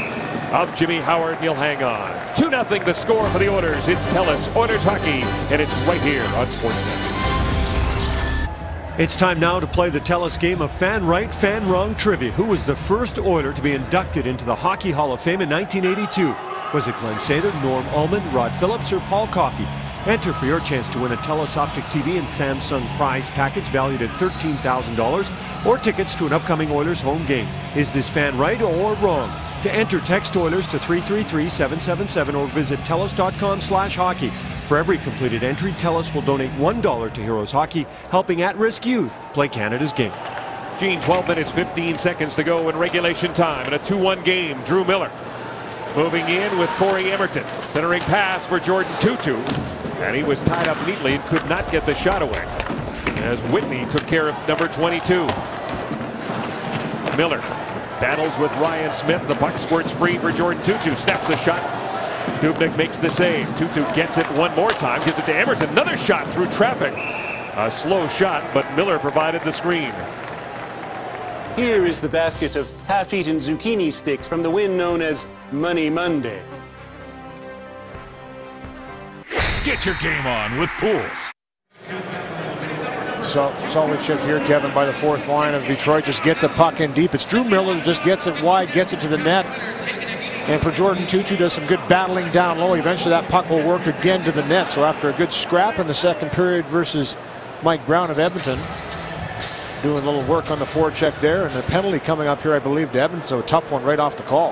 of Jimmy Howard. He'll hang on. 2-0 the score for the Oilers. It's Telus Oilers Hockey, and it's right here on Sportsnet. It's time now to play the Telus game of fan right, fan wrong trivia. Who was the first Oiler to be inducted into the Hockey Hall of Fame in 1982? Was it Glenn Sather, Norm Ullman, Rod Phillips, or Paul Coffey? Enter for your chance to win a Telus Optic TV and Samsung prize package valued at $13,000 or tickets to an upcoming Oilers home game. Is this fan right or wrong? To enter, text Oilers to 333-777 or visit telus.com slash hockey. For every completed entry, TELUS will donate $1 to Heroes Hockey, helping at-risk youth play Canada's game. Gene, 12 minutes, 15 seconds to go in regulation time in a 2-1 game. Drew Miller moving in with Cory Emmerton. Centering pass for Jordin Tootoo. And he was tied up neatly and could not get the shot away. As Whitney took care of number 22. Miller battles with Ryan Smyth. The puck squirts free for Jordin Tootoo. Snaps a shot. Dubnyk makes the save. Tootoo gets it one more time. Gives it to Emmerton. Another shot through traffic. A slow shot, but Miller provided the screen. Here is the basket of half-eaten zucchini sticks from the win known as Money Monday. Get your game on with pools. So, solid shift here, Kevin, by the fourth line of Detroit. Just gets a puck in deep. It's Drew Miller who just gets it wide, gets it to the net. And for Jordin Tootoo, does some good battling down low. Eventually that puck will work again to the net. So after a good scrap in the second period versus Mike Brown of Edmonton, doing a little work on the forecheck there. And a penalty coming up here, I believe, to Edmonton. So a tough one right off the call,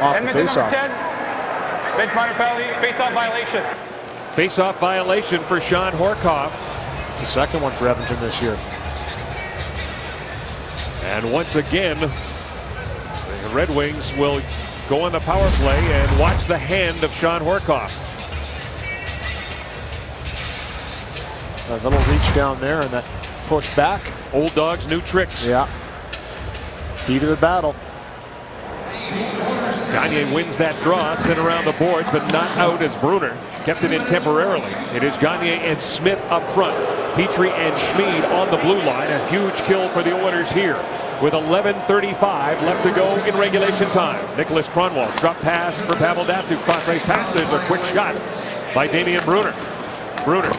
off Edmonton the faceoff. Bench minor penalty, face-off violation. Face-off violation for Shawn Horcoff. It's the second one for Edmonton this year. And once again, the Red Wings will go on the power play and watch the hand of Shawn Horcoff. A little reach down there and that push back. Old dogs, new tricks. Yeah. Heat of the battle. Gagner wins that draw, sent around the boards, but not out as Brunner kept it in temporarily. It is Gagner and Smyth up front. Petry and Smid on the blue line. A huge kill for the Oilers here with 11.35 left to go in regulation time. Niklas Kronwall drop pass for Pavel Datsyuk. Cross ice pass. There's a quick shot by Damien Brunner. Brunner.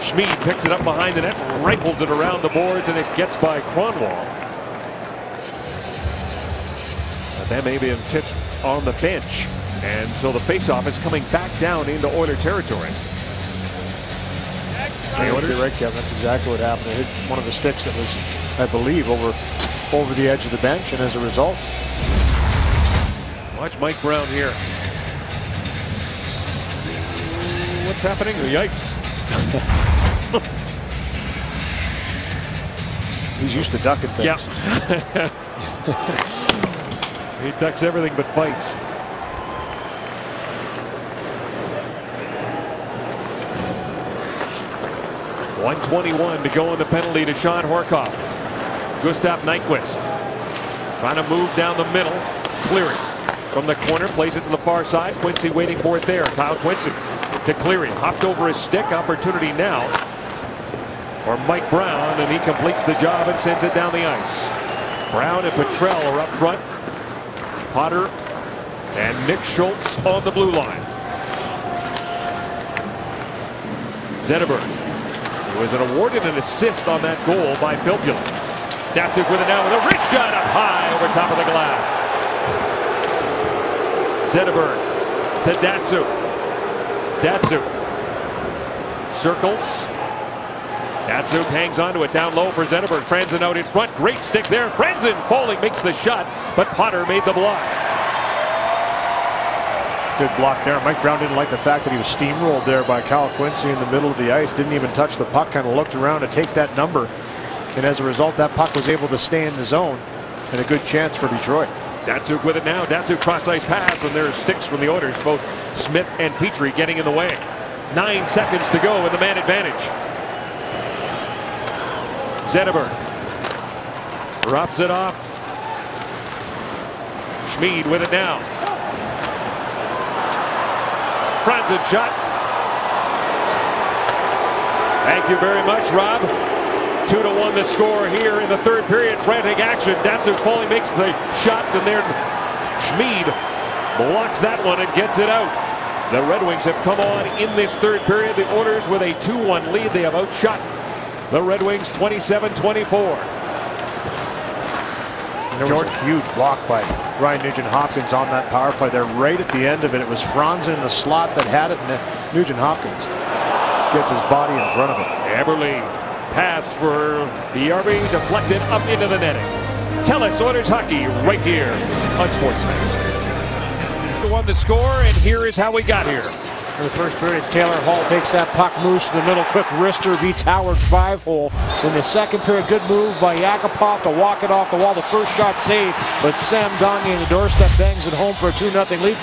Smid picks it up behind the net, rifles it around the boards, and it gets by Kronwall. That may be tipped on the bench. And so the faceoff is coming back down into Oiler territory. Oilers. right, Kevin. That's exactly what happened. It hit one of the sticks that was, I believe, over over the edge of the bench, and as a result. Watch Mike Brown here. What's happening? Yikes. He's used to ducking things. Yeah. he ducks everything but fights. One twenty-one to go on the penalty to Shawn Horcoff. Gustav Nyquist trying to move down the middle, clearing from the corner, plays it to the far side. Quincey waiting for it there. Kyle Quincey to Cleary, hopped over his stick. Opportunity now for Mike Brown, and he completes the job and sends it down the ice. Brown and Petrell are up front. Potter and Nick Schultz on the blue line. Zetterberg was an awarded an assist on that goal by Filppula. Datsyuk with it now with a wrist shot up high over top of the glass. Zetterberg to Datsyuk. Datsyuk circles. Datsyuk hangs onto it down low for Zetterberg. Franzen out in front. Great stick there. Franzen falling makes the shot, but Potter made the block. Good block there. Mike Brown didn't like the fact that he was steamrolled there by Kyle Quincey in the middle of the ice. Didn't even touch the puck. Kind of looked around to take that number. And as a result, that puck was able to stay in the zone. And a good chance for Detroit. Datsyuk with it now. Datsyuk cross ice pass, and there's sticks from the Oilers. Both Smyth and Petry getting in the way. Nine seconds to go with the man advantage. Zetterberg drops it off. Smid with it now. Franzen shot. Thank you very much, Rob. Two to one the score here in the third period. Frantic action. Datsyuk Foley makes the shot, and there Smid blocks that one and gets it out. The Red Wings have come on in this third period. The Oilers with a 2-1 lead. They have outshot the Red Wings 27-24. There was a huge block by Ryan Nugent Hopkins on that power play there. Right at the end of it, it was Franzen the slot that had it, and Nugent Hopkins gets his body in front of it. Eberle pass for Bjarby, deflected up into the netting. Telus Oilers hockey right here on Sportsnet. Won the score, and here is how we got here. In the first period, it's Taylor Hall takes that puck, moves to the middle, quick wrister, beats Howard five hole. In the second period, good move by Yakupov to walk it off the wall. The first shot saved, but Sam Gagner in the doorstep bangs it home for a 2-0 lead.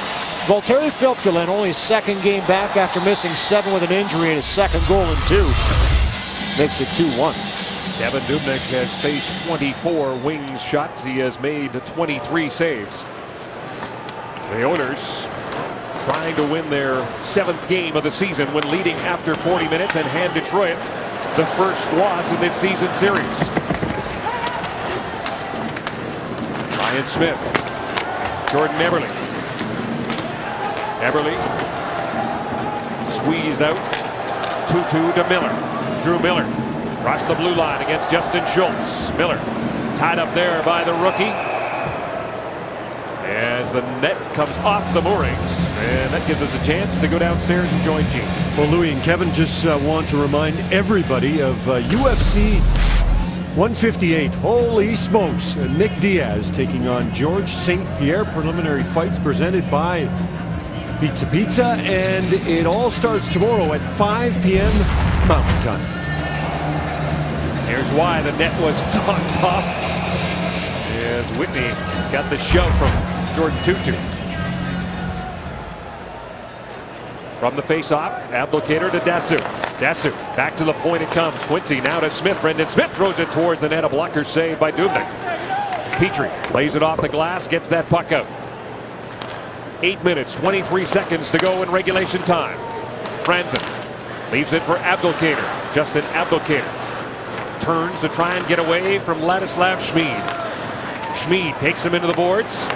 Valtteri Filppula, only his second game back after missing seven with an injury and his second goal in two, makes it 2-1. Kevin Dubnyk has faced 24 wings shots. He has made 23 saves. The Oilers trying to win their seventh game of the season when leading after 40 minutes and hand Detroit the first loss in this season series. Ryan Smyth, Jordan Eberle. Eberle squeezed out. 2-2 to Miller. Drew Miller Across the blue line against Justin Schultz. Miller tied up there by the rookie. As the net comes off the moorings. And that gives us a chance to go downstairs and join Gene. Well, Louie and Kevin just uh, want to remind everybody of uh, UFC 158. Holy smokes. Uh, Nick Diaz taking on George St. Pierre. Preliminary fights presented by Pizza Pizza. And it all starts tomorrow at 5 p.m. Mountain Time. Here's why the net was knocked off. As Whitney got the shove from Jordan Tootoo. From the face-off, Abdelkader to Datsyuk. Datsyuk back to the point it comes. Quincey now to Smith. Brendan Smith throws it towards the net. A blocker save by Dubnyk. Petry lays it off the glass, gets that puck out. Eight minutes, 23 seconds to go in regulation time. Franzen leaves it for Abdelkader. Justin Abdelkader turns to try and get away from Ladislav Smid. Smid takes him into the boards.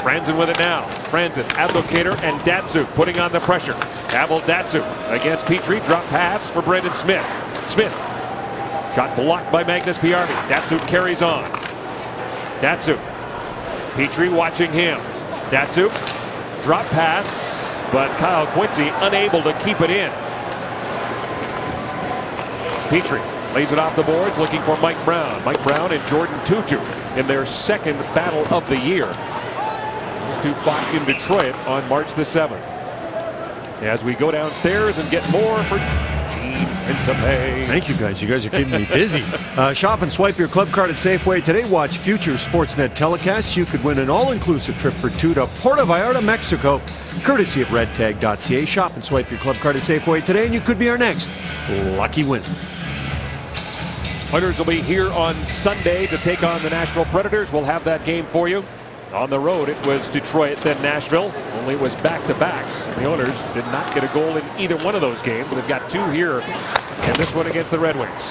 Franzen with it now. Franzen, Abdelkader, and Datsyuk putting on the pressure. Pavel Datsyuk against Petry. Drop pass for Brendan Smith. Smith. Shot blocked by Magnus Paajarvi. Datsyuk carries on. Datsyuk. Petry watching him. Datsyuk. Drop pass, but Kyle Quincey unable to keep it in. Petry lays it off the boards looking for Mike Brown. Mike Brown and Jordan Tootoo in their second battle of the year to fought in Detroit on March the 7th. As we go downstairs and get more for. Thank you guys. You guys are keeping me busy. Uh, shop and swipe your club card at Safeway today. Watch future Sportsnet telecasts. You could win an all-inclusive trip for two to Puerto Vallarta, Mexico, courtesy of redtag.ca. Shop and swipe your club card at Safeway today, and you could be our next lucky winner. Hunters will be here on Sunday to take on the Nashville Predators. We'll have that game for you. On the road, it was Detroit, then Nashville. Only it was back-to-backs. The owners did not get a goal in either one of those games. They've got two here, and this one against the Red Wings.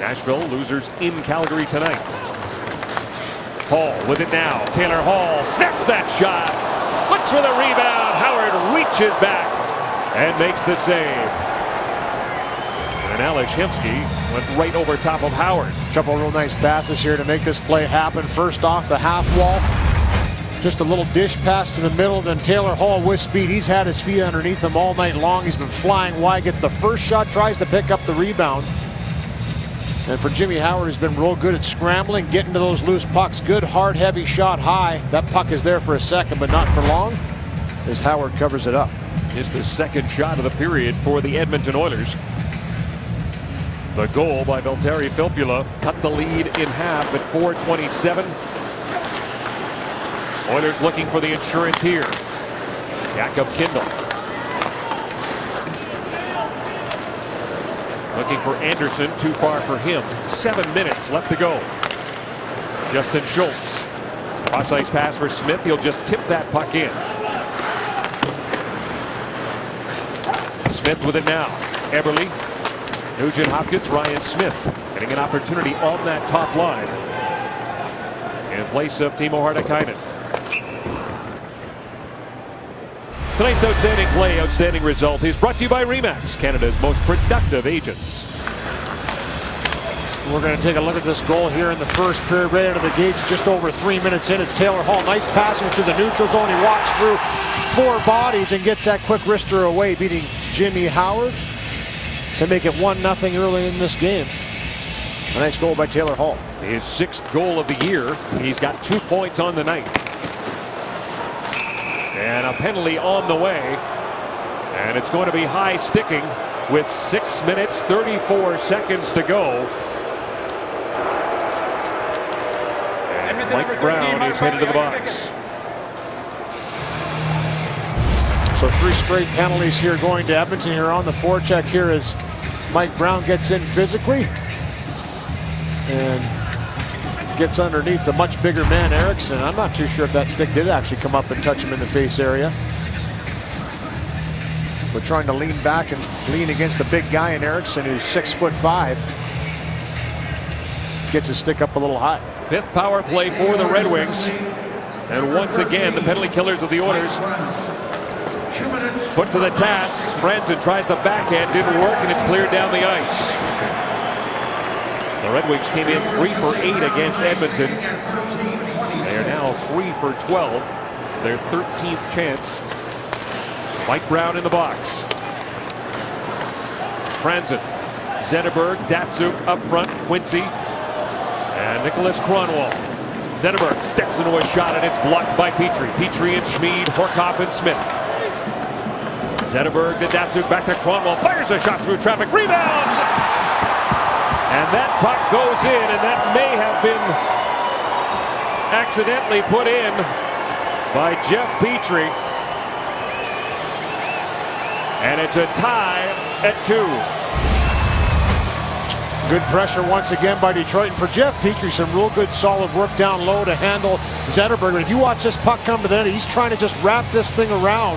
Nashville losers in Calgary tonight. Hall with it now. Taylor Hall snaps that shot. Looks for the rebound. Howard reaches back and makes the save. And Hemsky went right over top of Howard. Couple real nice passes here to make this play happen. First off the half wall. Just a little dish pass to the middle. Then Taylor Hall with speed. He's had his feet underneath him all night long. He's been flying wide. Gets the first shot. Tries to pick up the rebound. And for Jimmy Howard, he's been real good at scrambling, getting to those loose pucks. Good, hard, heavy shot high. That puck is there for a second, but not for long as Howard covers it up. It's the second shot of the period for the Edmonton Oilers. The goal by Valtteri Filppula cut the lead in half at 427. Oilers looking for the insurance here. Jakub Kindl. Looking for Andersson, too far for him. Seven minutes left to go. Justin Schultz. Cross ice pass for Smith. He'll just tip that puck in. Smith with it now. Eberle Nugent Hopkins, Ryan Smyth getting an opportunity on that top line in place of Teemu Hartikainen. Tonight's outstanding play, outstanding result is brought to you by REMAX, Canada's most productive agents. We're going to take a look at this goal here in the first period, right out of the gates, just over three minutes in. It's Taylor Hall, nice passing through the neutral zone. He walks through four bodies and gets that quick wrister away, beating Jimmy Howard to make it 1-0 early in this game. A nice goal by Taylor Hall. His sixth goal of the year. He's got two points on the night. And a penalty on the way. And it's going to be high sticking with 6 minutes 34 seconds to go. And Mike Brown is headed to the box. So three straight penalties here going to Edmonton here on the forecheck here as Mike Brown gets in physically and gets underneath the much bigger man Ericsson. I'm not too sure if that stick did actually come up and touch him in the face area. But trying to lean back and lean against the big guy in Ericsson, who's six foot five. Gets his stick up a little high. Fifth power play for the Red Wings. And once again, the penalty killers of the Oilers Put to the task. Franzen tries the backhand, didn't work, and it's cleared down the ice. The Red Wings came in three for eight against Edmonton. They are now three for 12. Their 13th chance. Mike Brown in the box. Franzen, Zetterberg, Datsyuk up front, Quincey, and Niklas Kronwall. Zetterberg steps into a shot and it's blocked by Petry. Petry and Smid, Horcoff and Smyth. Zetterberg to Datsyuk, back to Kronwall, fires a shot through traffic, rebound! And that puck goes in, and that may have been accidentally put in by Jeff Petry. And it's a tie at two. Good pressure once again by Detroit. And for Jeff Petry, some real good solid work down low to handle Zetterberg. And if you watch this puck come to the net, he's trying to just wrap this thing around.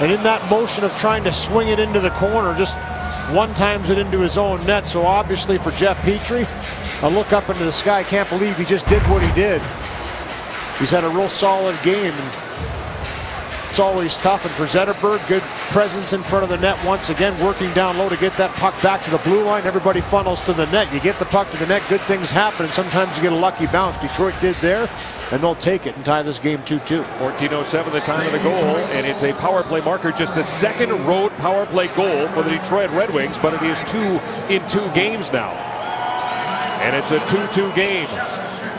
And in that motion of trying to swing it into the corner, just one times it into his own net. So obviously for Jeff Petry, a look up into the sky. Can't believe he just did what he did. He's had a real solid game. It's always tough. And for Zetterberg, good presence in front of the net once again, working down low to get that puck back to the blue line. Everybody funnels to the net. You get the puck to the net, good things happen. And sometimes you get a lucky bounce. Detroit did there, and they'll take it and tie this game 2-2. 14.07 the time of the goal, and it's a power play marker. Just the second road power play goal for the Detroit Red Wings, but it is two in two games now. And it's a 2-2 game.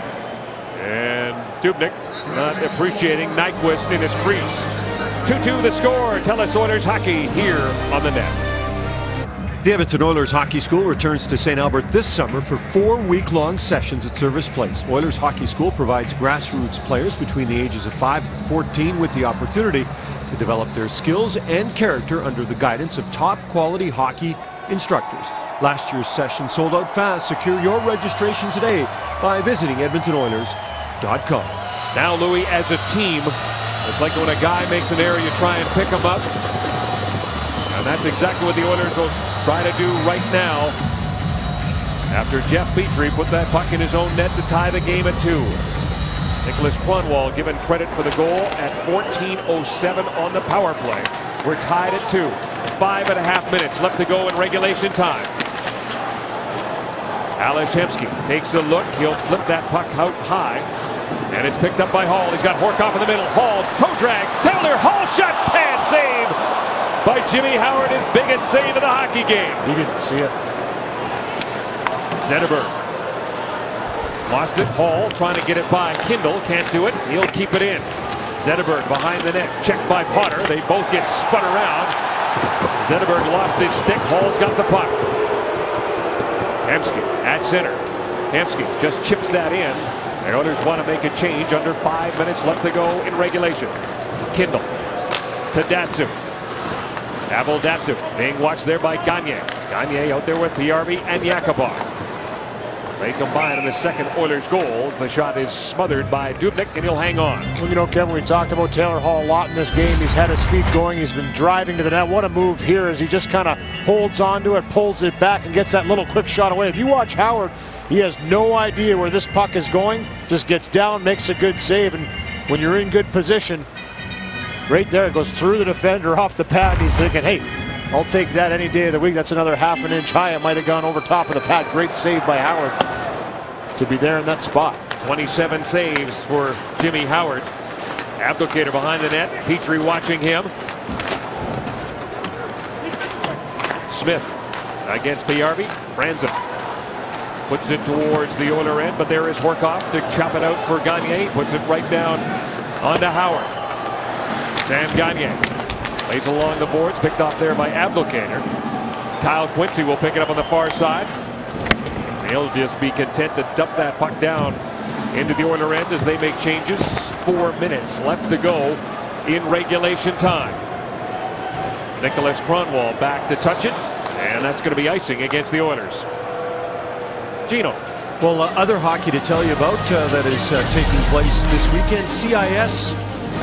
And Dubnyk not appreciating Nyquist in his crease. 2-2 the score. Telus Oilers hockey here on the net. The Edmonton Oilers Hockey School returns to St. Albert this summer for four week-long sessions at Service Place. Oilers Hockey School provides grassroots players between the ages of 5 and 14 with the opportunity to develop their skills and character under the guidance of top-quality hockey instructors. Last year's session sold out fast. Secure your registration today by visiting Now, Louis, as a team, it's like when a guy makes an error, you try and pick him up. And that's exactly what the Oilers will try to do right now. After Jeff Petry put that puck in his own net to tie the game at two. Niklas Kronwall given credit for the goal at 14.07 on the power play. We're tied at two. Five and a half minutes left to go in regulation time. Ales Hemsky takes a look. He'll flip that puck out high. And it's picked up by Hall. He's got Horcoff in the middle. Hall, toe drag. Taylor, Hall shot, pad save by Jimmy Howard. His biggest save of the hockey game. He didn't see it. Zetterberg. Lost it. Hall trying to get it by Kindl. Can't do it. He'll keep it in. Zetterberg behind the net. Checked by Potter. They both get spun around. Zetterberg lost his stick. Hall's got the puck. Hemsky at center. Hemsky just chips that in. The Oilers want to make a change under five minutes left to go in regulation. Kindl to Datsyuk. Pavel Datsyuk being watched there by Gagner. Gagner out there with PRV and Yakupov. They combine on the second Oilers goal. The shot is smothered by Dubnyk and he'll hang on. Well, you know, Kevin, we talked about Taylor Hall a lot in this game. He's had his feet going. He's been driving to the net. What a move here as he just kind of holds onto it, pulls it back, and gets that little quick shot away. If you watch Howard, he has no idea where this puck is going. Just gets down, makes a good save, and when you're in good position, right there, it goes through the defender off the pad. And he's thinking, hey, I'll take that any day of the week. That's another half an inch high. It might have gone over top of the pad. Great save by Howard to be there in that spot. 27 saves for Jimmy Howard. Abdelkader behind the net. Petry watching him. Smith against PRV. Franzen puts it towards the Oiler end, but there is Horcoff to chop it out for Gagner. Puts it right down onto Howard. Sam Gagner lays along the boards, picked off there by Abdelkader. Kyle Quincey will pick it up on the far side. He'll just be content to dump that puck down into the Oiler end as they make changes. Four minutes left to go in regulation time. Niklas Kronwall back to touch it, and that's going to be icing against the Oilers. Gino. Well, uh, other hockey to tell you about uh, that is uh, taking place this weekend. CIS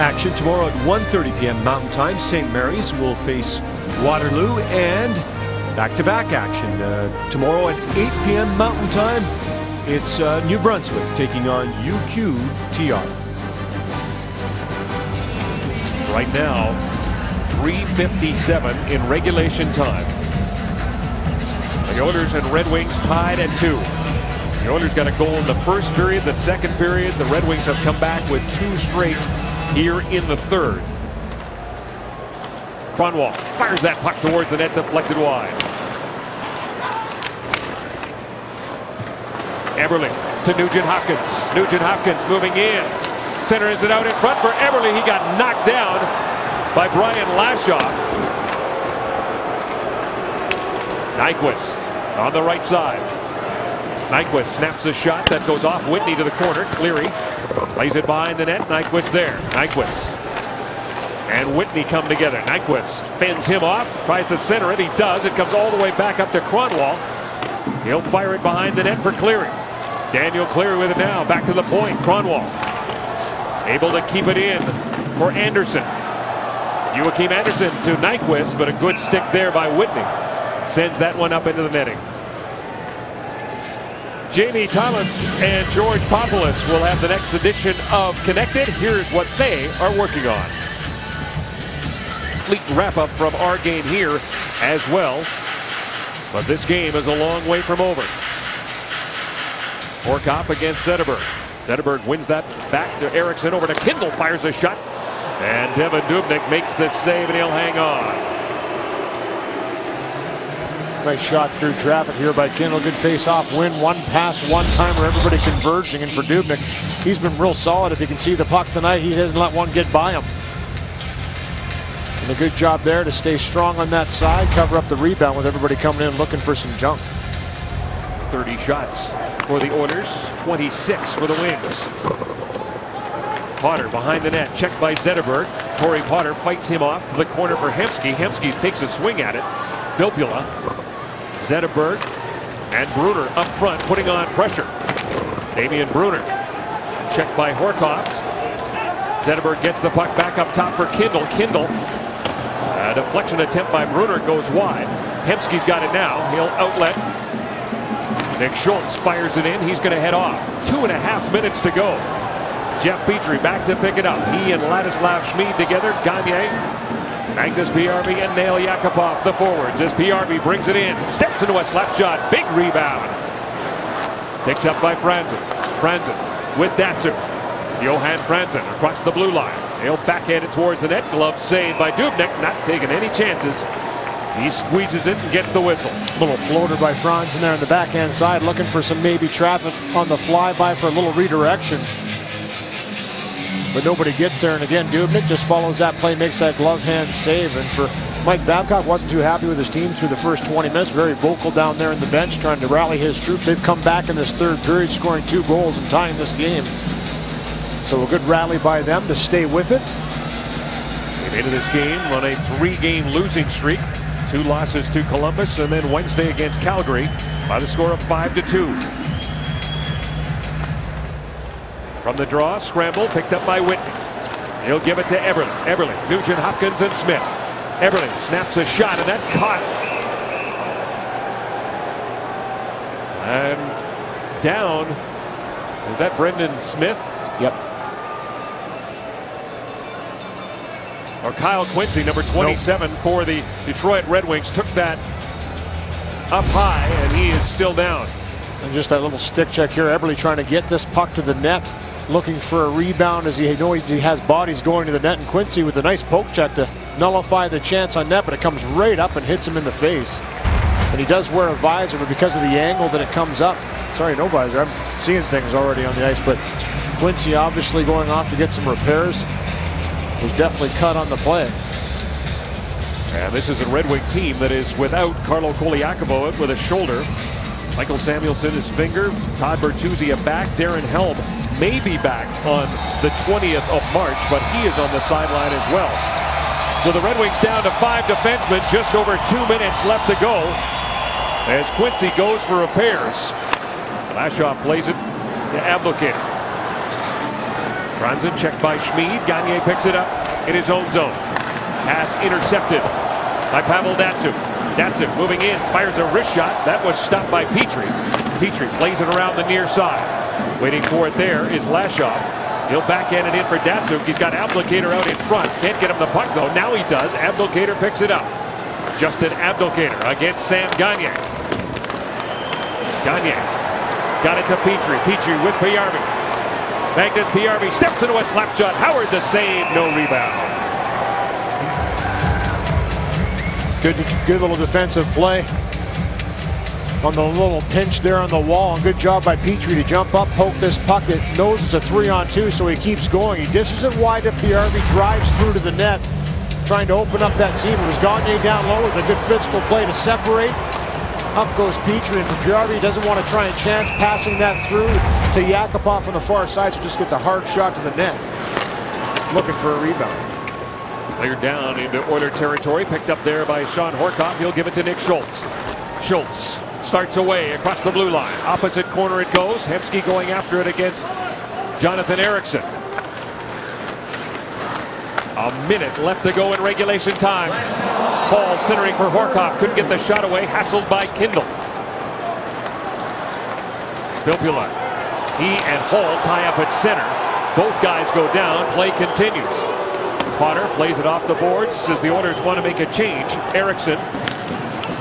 action tomorrow at 1.30 p.m. Mountain Time. St. Mary's will face Waterloo and back-to-back action uh, tomorrow at 8 p.m. Mountain Time. It's uh, New Brunswick taking on UQTR. Right now, 3.57 in regulation time. The Oilers and Red Wings tied at two. The Oilers got a goal in the first period, the second period. The Red Wings have come back with two straight here in the third. Kronwall fires that puck towards the net, deflected wide. Eberle to Nugent Hopkins. Nugent Hopkins moving in. Centers it out in front for Eberle. He got knocked down by Brian Lashoff. Nyquist on the right side. Nyquist snaps a shot that goes off Whitney to the corner. Cleary lays it behind the net. Nyquist there. Nyquist and Whitney come together. Nyquist fends him off, tries to center it. He does. It comes all the way back up to Kronwall. He'll fire it behind the net for Cleary. Daniel Cleary with it now. Back to the point. Kronwall able to keep it in for Andersson. Joakim Andersson to Nyquist, but a good stick there by Whitney. Sends that one up into the netting. Jamie Thomas and George Popoulos will have the next edition of Connected. Here's what they are working on. Complete wrap-up from our game here as well. But this game is a long way from over. Horcoff against Zetterberg. Zetterberg wins that back to Ericsson over to Kindl fires a shot and Devan Dubnyk makes the save and he'll hang on. Nice shot through traffic here by Kindl. Good face-off win. One pass, one timer. Everybody converging. And for Dubnyk, he's been real solid. If you can see the puck tonight, he hasn't let one get by him. And a good job there to stay strong on that side, cover up the rebound with everybody coming in looking for some junk. 30 shots for the Oilers, 26 for the Wings. Potter behind the net, checked by Zetterberg. Corey Potter fights him off to the corner for Hemsky. Hemsky takes a swing at it. Filppula Zetterberg and Brunner up front putting on pressure. Damien Brunner checked by Horcoff. Zetterberg gets the puck back up top for Kindl. Kindl. a deflection attempt by Brunner goes wide. Hemsky's got it now. He'll outlet. Nick Schultz fires it in. He's going to head off. Two and a half minutes to go. Jeff Petry back to pick it up. He and Ladislav Smid together. Gagner Magnus Paajarvi and Nail Yakupov, the forwards, as Paajarvi brings it in, steps into a slap shot, big rebound. Picked up by Franzen. Franzen with Datsyuk. Johan Franzen across the blue line. He'll backhand it towards the net. Glove saved by Dubnyk, not taking any chances. He squeezes it and gets the whistle. Little floater by Franzen there on the backhand side, looking for some maybe traffic on the flyby for a little redirection but nobody gets there. And again, Dubnyk just follows that play, makes that glove hand save. And for Mike Babcock, wasn't too happy with his team through the first 20 minutes. Very vocal down there in the bench, trying to rally his troops. They've come back in this third period, scoring two goals and tying this game. So a good rally by them to stay with it. Came into this game on a three-game losing streak. Two losses to Columbus, and then Wednesday against Calgary by the score of five to two. From the draw, scramble, picked up by Whitney. He'll give it to Eberle. Eberle, Nugent Hopkins, and Smyth. Eberle snaps a shot, and that caught. And down. Is that Brendan Smith? Yep. Or Kyle Quincey, number 27 nope. for the Detroit Red Wings, took that up high, and he is still down. And just that little stick check here. Eberle trying to get this puck to the net looking for a rebound as he knows he has bodies going to the net. And Quincey with a nice poke check to nullify the chance on net, but it comes right up and hits him in the face. And he does wear a visor, but because of the angle that it comes up, sorry, no visor. I'm seeing things already on the ice, but Quincey obviously going off to get some repairs was definitely cut on the play. And this is a Red Wing team that is without Carlo Colaiacovo with a shoulder. Mikael Samuelsson, his finger. Todd Bertuzzi, a back. Darren Helm may be back on the 20th of March, but he is on the sideline as well. So the Red Wings down to five defensemen, just over two minutes left to go as Quincey goes for repairs. Lashoff plays it to Abdelkader. Franzen checked by Smid. Gagner picks it up in his own zone. Pass intercepted by Pavel Datsyuk. Datsyuk moving in, fires a wrist shot. That was stopped by Petry. Petry plays it around the near side. Waiting for it there is Lashoff. He'll backhand it in for Datsyuk. He's got Abdelkader out in front. Can't get him the puck though. Now he does. Abdelkader picks it up. Justin Abdelkader against Sam Gagner. Gagner got it to Petry. Petry with Paajarvi. Magnus Paajarvi steps into a slap shot. Howard the save, no rebound. Good, good little defensive play on the little pinch there on the wall. And good job by Petry to jump up, poke this puck. It knows it's a three on two, so he keeps going. He dishes it wide to Paajarvi, drives through to the net, trying to open up that seam. It was Gagner down low with a good physical play to separate. Up goes Petry, and for Paajarvi, he doesn't want to try and chance passing that through to Yakupov on the far side, so just gets a hard shot to the net. Looking for a rebound. Cleared down into Oiler territory, picked up there by Shawn Horcoff. He'll give it to Nick Schultz. Schultz starts away across the blue line. Opposite corner it goes. Hemsky going after it against Jonathan Ericsson. A minute left to go in regulation time. Hall centering for Horcoff. Couldn't get the shot away. Hassled by Kindl. Filppula. He and Hall tie up at center. Both guys go down. Play continues. Potter plays it off the boards as the Oilers want to make a change. Ericsson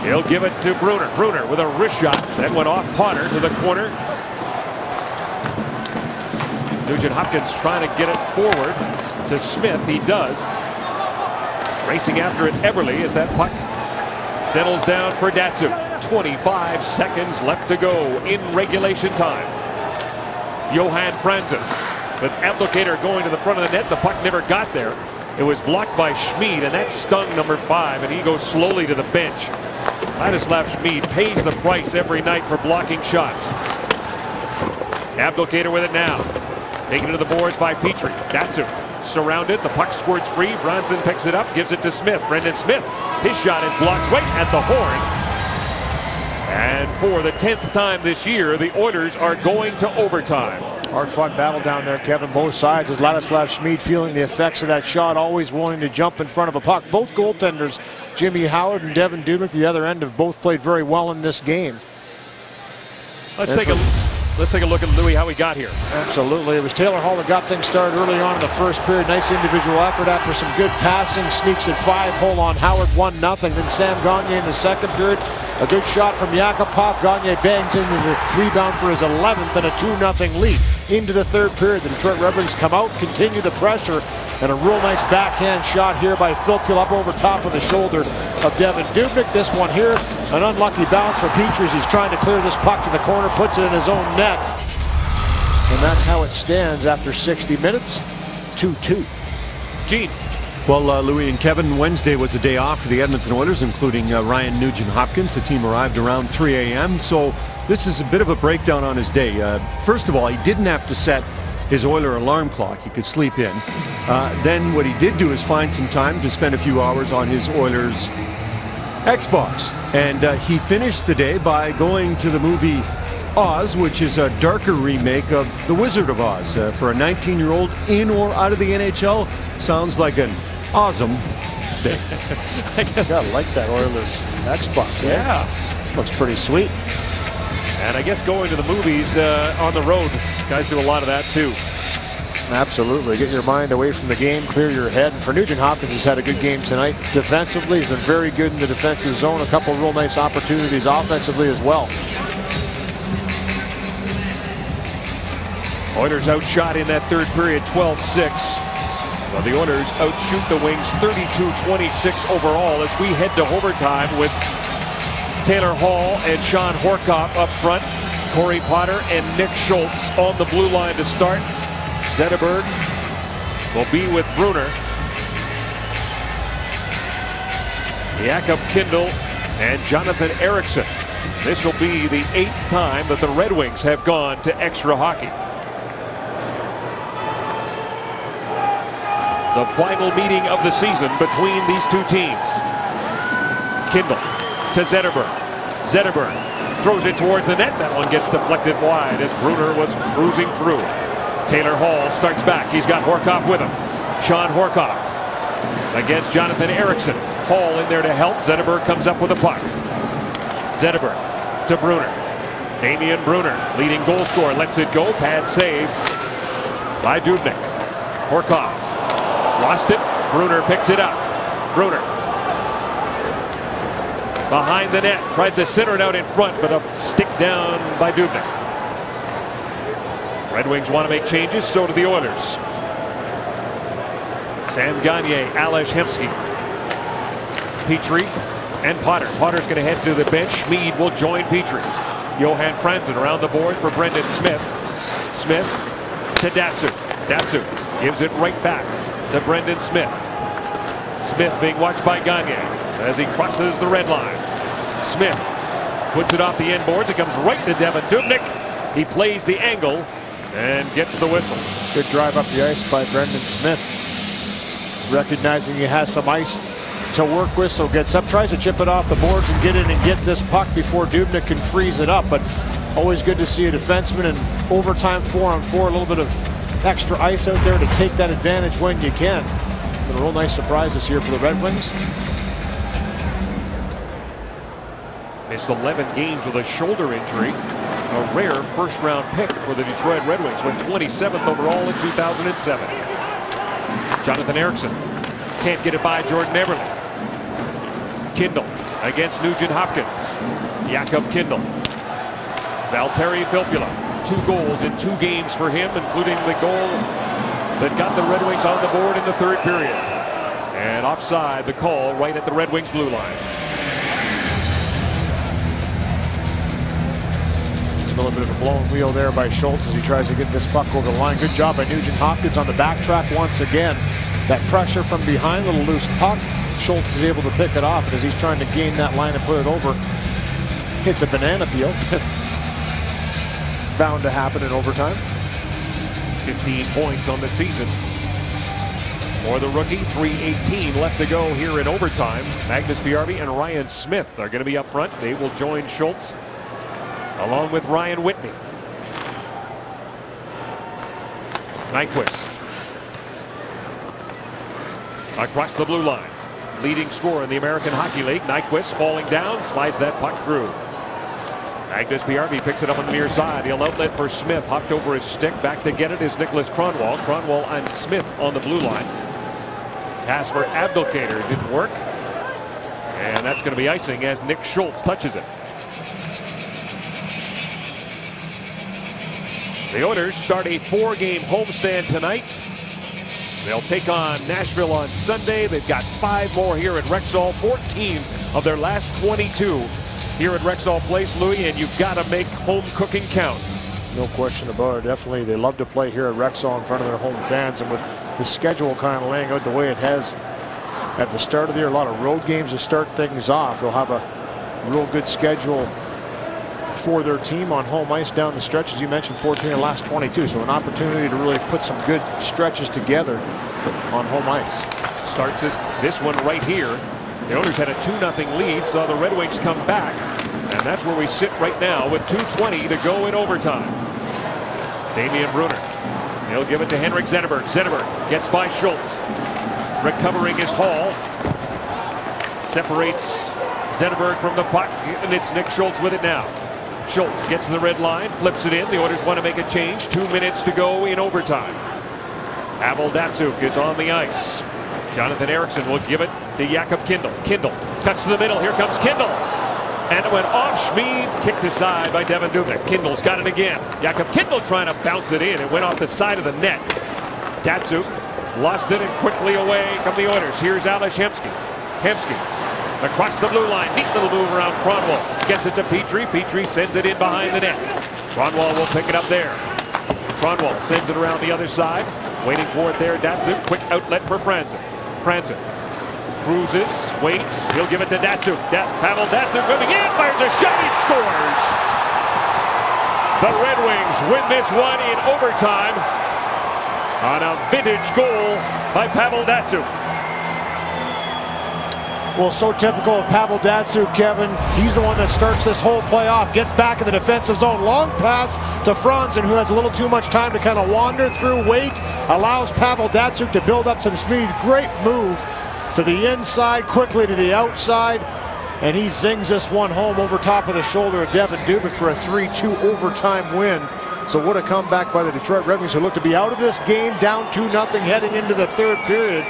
He'll give it to Brunner. Brunner with a wrist shot. That went off Potter to the corner. Nugent Hopkins trying to get it forward to Smyth. He does. Racing after it Eberle as that puck settles down for Datsyuk. 25 seconds left to go in regulation time. Johan Franzen with Abdelkader going to the front of the net. The puck never got there. It was blocked by Smid, and that stung number five, and he goes slowly to the bench. Ladislav Smid pays the price every night for blocking shots. Abdelkader with it now. Taken to the boards by Petry. Datsyuk surrounded. The puck squirts free. Bronson picks it up, gives it to Smith. Brendan Smith. His shot is blocked right at the horn. And for the 10th time this year, the Oilers are going to overtime. Hard fought battle down there, Kevin, both sides as Ladislav Smid feeling the effects of that shot, always wanting to jump in front of a puck. Both goaltenders, Jimmy Howard and Devan Dubnyk, the other end, have both played very well in this game. Let's and take a Let's take a look at Louis how he got here. Absolutely. It was Taylor Hall that got things started early on in the first period. Nice individual effort after some good passing. Sneaks at five. Hole on Howard 1 nothing. Then Sam Gagner in the second period. A good shot from Yakupov. Gagner bangs into the rebound for his 11th and a 2-0 lead. Into the third period, the Detroit Red Wings come out, continue the pressure, and a real nice backhand shot here by Filppula up over top of the shoulder of Devan Dubnyk. This one here, an unlucky bounce for Petry as he's trying to clear this puck to the corner, puts it in his own net. And that's how it stands after 60 minutes, 2-2. Gene. Well, uh, Louis and Kevin, Wednesday was a day off for the Edmonton Oilers, including uh, Ryan Nugent Hopkins. The team arrived around 3 a.m., so this is a bit of a breakdown on his day. Uh, first of all, he didn't have to set his Oiler alarm clock. He could sleep in. Uh, then what he did do is find some time to spend a few hours on his Oilers Xbox. And uh, he finished the day by going to the movie Oz, which is a darker remake of The Wizard of Oz. Uh, for a 19-year-old in or out of the NHL, sounds like an awesome thing. I guess I like that Oilers Xbox. Eh? Yeah. Looks pretty sweet. And I guess going to the movies uh, on the road, guys do a lot of that too. Absolutely. Get your mind away from the game, clear your head. And for Nugent Hopkins, he's had a good game tonight. Defensively, he's been very good in the defensive zone. A couple real nice opportunities offensively as well. Oilers outshot in that third period 12-6. Well, the Oilers outshoot the Wings 32-26 overall as we head to overtime with Taylor Hall and Shawn Horcoff up front. Corey Potter and Nick Schultz on the blue line to start. Zetterberg will be with Brunner. Jakub Kindl and Jonathan Ericsson. This will be the eighth time that the Red Wings have gone to extra hockey. the final meeting of the season between these two teams. Kindl to Zetterberg. Zetterberg throws it towards the net. That one gets deflected wide as Brunner was cruising through. Taylor Hall starts back. He's got Horcoff with him. Shawn Horcoff against Jonathan Ericsson. Hall in there to help. Zetterberg comes up with a puck. Zetterberg to Brunner. Damien Brunner, leading goal scorer, lets it go. Pad save by Dubnyk. Horcoff lost it. Brunner picks it up. Brunner behind the net. Tries to center it out in front, but a stick down by Dubnyk. Red Wings want to make changes, so do the Oilers. Sam Gagner, Ales Hemsky, Petry, and Potter. Potter's going to head to the bench. Smid will join Petry. Johan Franzen around the boards for Brendan Smith. Smith to Datsyuk. Datsyuk gives it right back to Brendan Smith. Smith being watched by Gagner as he crosses the red line. Smith puts it off the end boards. It comes right to Devan Dubnyk. He plays the angle and gets the whistle. Good drive up the ice by Brendan Smith. Recognizing he has some ice to work with, so gets up, tries to chip it off the boards and get in and get this puck before Dubnyk can freeze it up. But always good to see a defenseman in overtime four on four, a little bit of extra ice out there to take that advantage when you can. A real nice surprise this year for the Red Wings. Missed 11 games with a shoulder injury. A rare first round pick for the Detroit Red Wings. Went 27th overall in 2007. Jonathan Ericsson can't get it by Jordan Eberle. Kindl against Nugent Hopkins. Jakub Kindl. Valtteri Filppula. Two goals in two games for him, including the goal that got the Red Wings on the board in the third period. And offside, the call right at the Red Wings blue line. A little bit of a blown wheel there by Schultz as he tries to get this puck over the line. Good job by Nugent Hopkins on the backtrack once again. That pressure from behind, little loose puck. Schultz is able to pick it off, and as he's trying to gain that line and put it over, hits a banana peel. Bound to happen in overtime. 15 points on the season. For the rookie, 3.18 left to go here in overtime. Magnus Paajarvi and Ryan Smyth are going to be up front. They will join Schultz along with Ryan Whitney. Nyquist. Across the blue line. Leading scorer in the American Hockey League. Nyquist falling down, slides that puck through. Magnus Paajarvi picks it up on the near side. He'll outlet for Smyth. Hopped over his stick. Back to get it is Nicholas Kronwall. Kronwall and Smith on the blue line. Pass for Abdelkader didn't work. And that's going to be icing as Nick Schultz touches it. The Oilers start a four-game homestand tonight. They'll take on Nashville on Sunday. They've got five more here at Rexall, 14 of their last 22 here at Rexall Place, Louis, and you've got to make home cooking count. No question about it. Definitely, they love to play here at Rexall in front of their home fans, and with the schedule kind of laying out the way it has at the start of the year, a lot of road games to start things off. They'll have a real good schedule for their team on home ice down the stretch, as you mentioned, 14 of the last 22. So an opportunity to really put some good stretches together on home ice. Starts this, this one right here. The Oilers had a 2-0 lead, saw the Red Wings come back, and that's where we sit right now with 2.20 to go in overtime. Damien Brunner. He'll give it to Henrik Zetterberg. Zetterberg gets by Schultz. Recovering his haul. Separates Zetterberg from the puck, and it's Nick Schultz with it now. Schultz gets to the red line, flips it in. The Oilers want to make a change. Two minutes to go in overtime. Pavel Datsyuk is on the ice. Jonathan Ericsson will give it to Jakub Kindl. Kindl cuts to the middle. Here comes Kindl. And it went off Smid, kicked aside by Devan Dubnyk. Kindl's got it again. Jakub Kindl trying to bounce it in. It went off the side of the net. Datsyuk lost it and quickly away from the Oilers. Here's Ales Hemsky. Hemsky across the blue line. Neat little move around Kronwall. Gets it to Petry. Petry sends it in behind the net. Kronwall will pick it up there. Kronwall sends it around the other side. Waiting for it there. Datsyuk. Quick outlet for Franzen. Franzen cruises, waits. He'll give it to Datsyuk. Da Pavel Datsyuk moving in, fires a shot, he scores. The Red Wings win this one in overtime on a vintage goal by Pavel Datsyuk. Well, so typical of Pavel Datsyuk, Kevin. He's the one that starts this whole playoff, gets back in the defensive zone. Long pass to Franzen, who has a little too much time to kind of wander through, wait, allows Pavel Datsyuk to build up some speed. Great move to the inside, quickly to the outside, and he zings this one home over top of the shoulder of Devan Dubnyk for a 3-2 overtime win So what a comeback by the Detroit Red Wings who look to be out of this game down 2 nothing heading into the third period.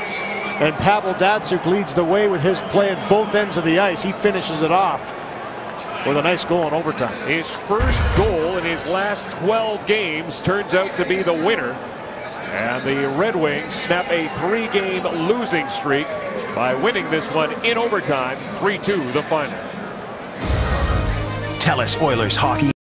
And Pavel Datsyuk leads the way with his play at both ends of the ice. He finishes it off with a nice goal in overtime. His first goal in his last 12 games turns out to be the winner. And the Red Wings snap a three-game losing streak by winning this one in overtime, 3-2 the final. Telus Oilers Hockey